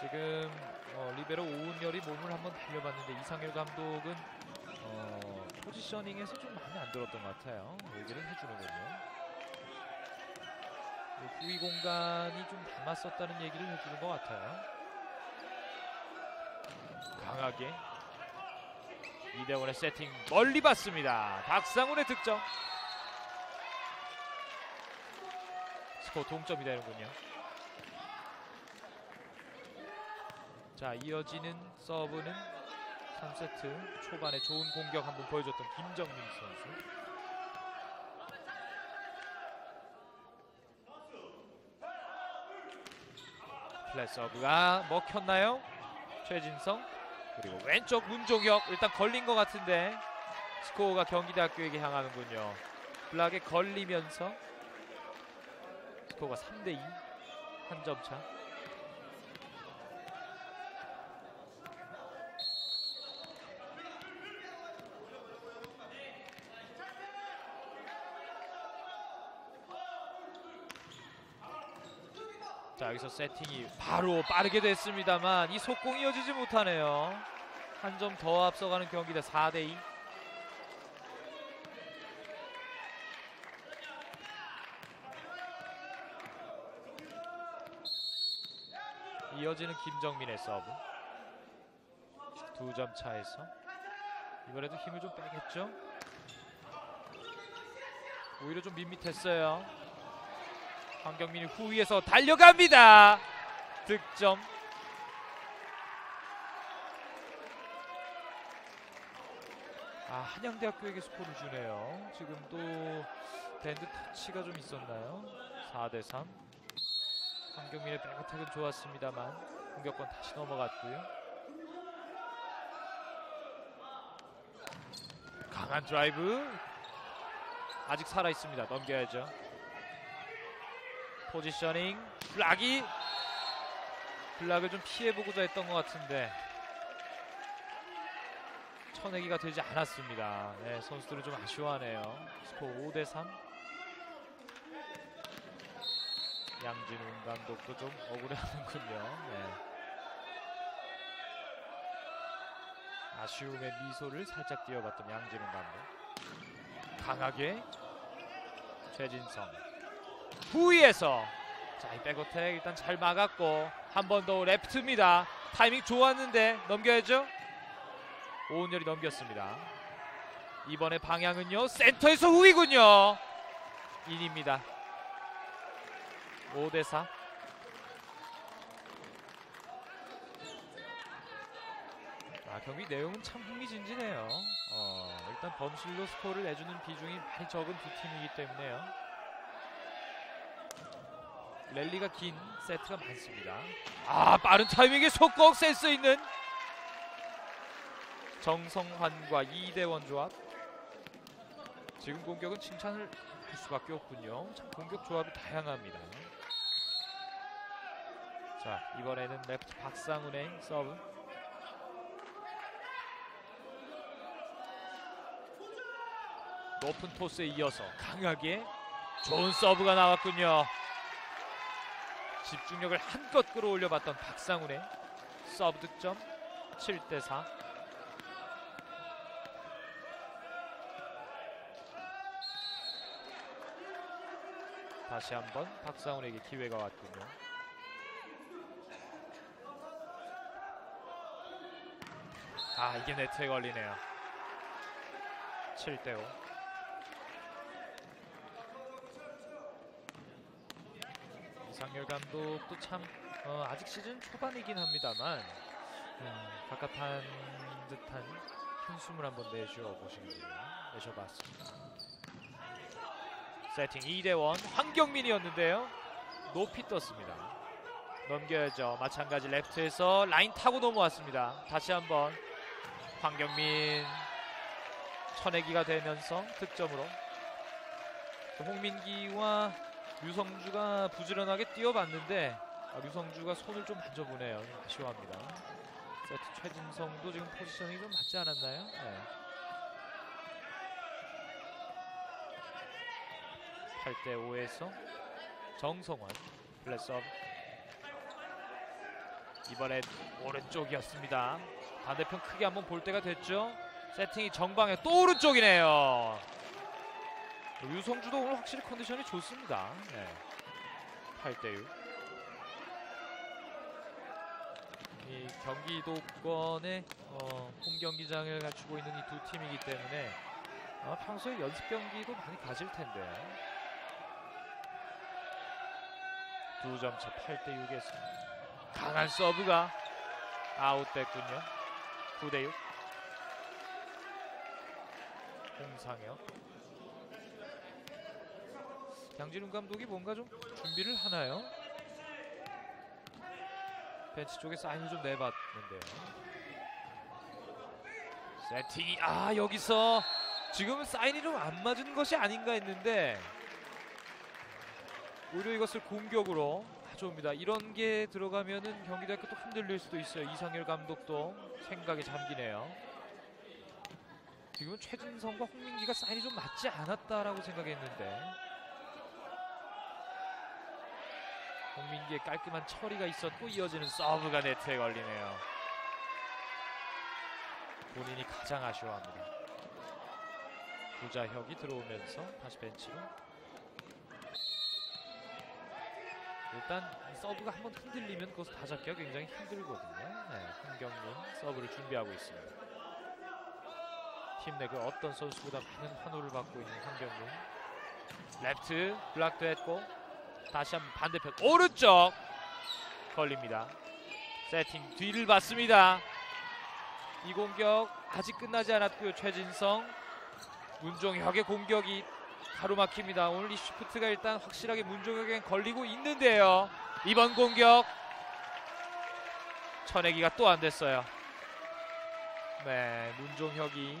S2: 지금 어, 리베로 오은열이 몸을 한번 날려봤는데 이상열 감독은 어, 포지셔닝에서 좀 마음에 안 들었던 것 같아요. 얘기를 해주는군요. 그 후위 공간이 좀 남았었다는 얘기를 해주는 것 같아요. 강하게 이대원의 세팅 멀리 봤습니다. 박상훈의 득점. 스코어 동점이 되는군요. 자 이어지는 서브는 3세트 초반에 좋은 공격 한번 보여줬던 김정민 선수. 플랫 서브가 먹혔나요? 최진성 그리고 왼쪽 문종혁 일단 걸린 것 같은데 스코어가 경기대학교에게 향하는군요. 블락에 걸리면서 스코어가 3대2 한 점 차. 자 여기서 세팅이 바로 빠르게 됐습니다만 이 속공이 이어지지 못하네요. 한 점 더 앞서가는 경기대 4대2. 이어지는 김정민의 서브. 두 점 차에서 이번에도 힘을 좀 빼겠죠? 오히려 좀 밋밋했어요. 황경민이 후위에서 달려갑니다. 득점. 아 한양대학교에게 스코어를 주네요. 지금 또 밴드 터치가 좀 있었나요? 4대 3. 황경민의 백어택은 좋았습니다만 공격권 다시 넘어갔고요. 강한 드라이브 아직 살아 있습니다. 넘겨야죠. 포지셔닝 블락이 블락을 좀 피해보고자 했던 것 같은데 쳐내기가 되지 않았습니다. 네, 선수들은 좀 아쉬워하네요. 스코어 5대 3. 양진웅 감독도 좀 억울해하는군요. 네. 아쉬움의 미소를 살짝 띄어봤던 양진웅 감독. 강하게 최진성 후위에서 자 이 백어택 일단 잘 막았고 한 번 더 레프트입니다. 타이밍 좋았는데 넘겨야죠. 오은열이 넘겼습니다. 이번에 방향은요 센터에서 후위군요. 인입니다. 5대 4. 아 경기 내용은 참 흥미진진해요. 어, 일단 범실로 스코어를 내주는 비중이 많이 적은 두 팀이기 때문에요. 랠리가 긴 세트가 많습니다. 아 빠른 타이밍에 속공 센스 있는 정성환과 이대원 조합. 지금 공격은 칭찬을 할 수밖에 없군요. 참 공격 조합이 다양합니다. 자 이번에는 레프트 박상훈의 서브. 높은 토스에 이어서 강하게 좋은 서브가 나왔군요. 집중력을 한껏 끌어올려봤던 박상훈의 서브 득점 7대 4. 다시 한번 박상훈에게 기회가 왔군요. 아 이게 네트에 걸리네요. 7대 5. 이상열 감독도 참 어, 아직 시즌 초반이긴 합니다만 음, 갑갑한 듯한 한숨을 한번 내쉬어 보시는군요. 내셔봤습니다. 세팅 2대1 황경민이었는데요. 높이 떴습니다. 넘겨야죠. 마찬가지 레프트에서 라인 타고 넘어왔습니다. 다시 한번 황경민 쳐내기가 되면서 득점으로 홍민기와 류성주가 부지런하게 뛰어봤는데 아, 류성주가 손을 좀 만져보네요. 좀 아쉬워합니다. 세트 최진성도 지금 포지션이 좀 맞지 않았나요? 네. 8대 5에서 정성원 블레스업 이번엔 오른쪽이었습니다. 반대편 크게 한번 볼 때가 됐죠. 세팅이 정방에 또 오른쪽이네요. 유성주도 오늘 확실히 컨디션이 좋습니다. 네. 8대 6. 이 경기도권의 어, 홈 경기장을 갖추고 있는 이 두 팀이기 때문에 아마 평소에 연습 경기도 많이 가질 텐데. 두 점차 8대 6에서 강한 서브가 아웃됐군요. 9대 6. 홍상혁. 양진훈 감독이 뭔가 좀 준비를 하나요? 벤치 쪽에 사인을 좀 내봤는데요. 세팅이 아 여기서 지금 사인이 좀 안 맞은 것이 아닌가 했는데 오히려 이것을 공격으로 가져옵니다. 이런 게 들어가면은 경기대학교 또 흔들릴 수도 있어요. 이상열 감독도 생각에 잠기네요. 지금은 최진성과 홍민기가 사인이 좀 맞지 않았다라고 생각했는데 홍민기의 깔끔한 처리가 있었고 이어지는 서브가 네트에 걸리네요. 본인이 가장 아쉬워합니다. 구자혁이 들어오면서 다시 벤치로 일단 이 서브가 한번 흔들리면 그것을 다 잡기가 굉장히 힘들거든요. 네, 홍경민 서브를 준비하고 있습니다. 팀 내 그 어떤 선수보다 많은 환호를 받고 있는 황경민. 레프트 블락도 했고 다시 한번 반대편 오른쪽 걸립니다. 세팅 뒤를 봤습니다. 이 공격 아직 끝나지 않았고요. 최진성, 문종혁의 공격이 가로막힙니다. 오늘 이 시프트가 일단 확실하게 문종혁에 걸리고 있는데요. 이번 공격 쳐내기가 또 안 됐어요. 네, 문종혁이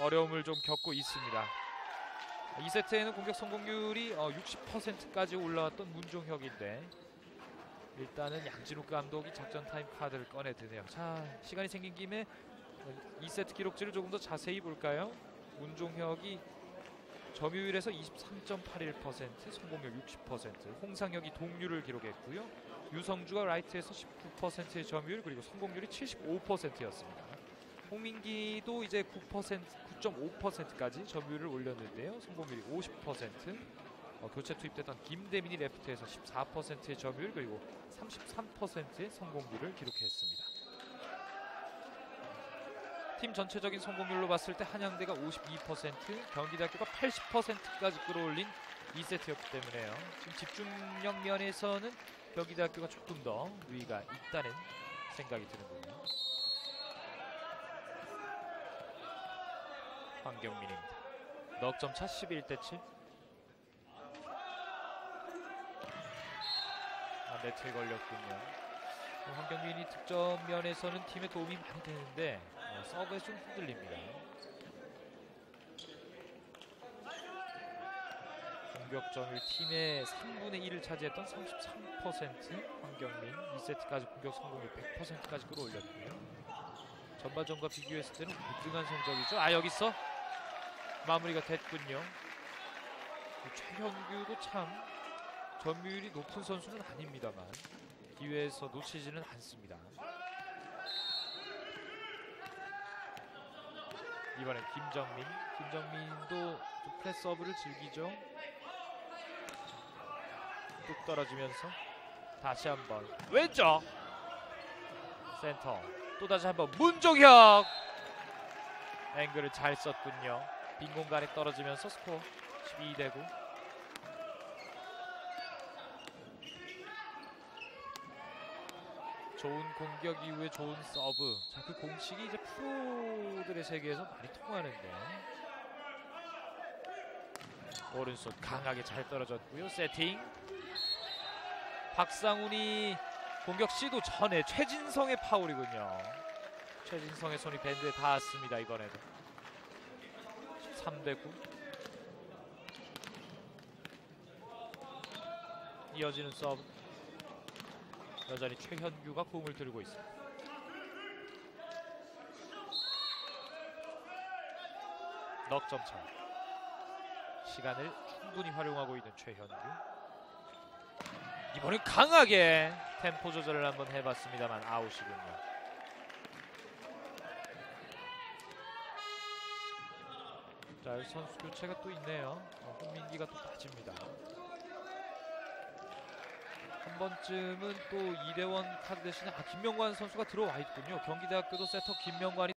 S2: 어려움을 좀 겪고 있습니다. 2세트에는 공격 성공률이 60%까지 올라왔던 문종혁인데 일단은 양진욱 감독이 작전 타임 카드를 꺼내 드네요. 자, 시간이 생긴 김에 2세트 기록지를 조금 더 자세히 볼까요? 문종혁이 점유율에서 23.81%, 성공률 60%, 홍상혁이 동률을 기록했고요. 유성주가 라이트에서 19%의 점유율 그리고 성공률이 75%였습니다. 홍민기도 이제 9% 9.5%까지 점유율을 올렸는데요. 성공률이 50%. 어, 교체 투입됐던 김대민이 레프트에서 14%의 점유율 그리고 33%의 성공률을 기록했습니다. 팀 전체적인 성공률로 봤을 때 한양대가 52%, 경기대학교가 80%까지 끌어올린 2세트였기 때문에요. 지금 집중력 면에서는 경기대학교가 조금 더 위가 있다는 생각이 드는군요. 황경민입니다. 넉점 차 11대 7. 아, 네트에 걸렸군요. 황경민이 득점 면에서는 팀에 도움이 많이 되는데 어, 서브에 좀 흔들립니다. 공격점을 팀의 3분의 1을 차지했던 33% 황경민 2세트까지 공격 성공률 100%까지 끌어올렸고요. 전반전과 비교했을 때는 우등한 성적이죠. 아 여기서 마무리가 됐군요. 최현규도 참 점유율이 높은 선수는 아닙니다만 기회에서 놓치지는 않습니다. 이번엔 김정민, 김정민도 좀 프레스 서브를 즐기죠. 뚝 떨어지면서 다시 한번 왼쪽 센터 또 다시 한번 문종혁 앵글을 잘 썼군요. 빈 공간에 떨어지면서 스코어 12대 9. 좋은 공격 이후에 좋은 서브. 자, 그 공식이 이제 프로들의 세계에서 많이 통하는데. 오른손 강하게 잘 떨어졌고요. 세팅. 박상훈이 공격 시도 전에 최진성의 파울이군요. 최진성의 손이 밴드에 닿았습니다. 이번에도. 3대 9 이어지는 서브. 여전히 최현규가 공을 들고 있습니다. 넉점 차. 시간을 충분히 활용하고 있는 최현규. 이번엔 강하게 템포 조절을 한번 해봤습니다만 아웃이군요. 자, 선수 교체가 또 있네요. 어, 홍민기가 또 빠집니다. 한 번쯤은 또 이대원 카드 대신에 아, 김명관 선수가 들어와 있군요. 경기대학교도 세터 김명관이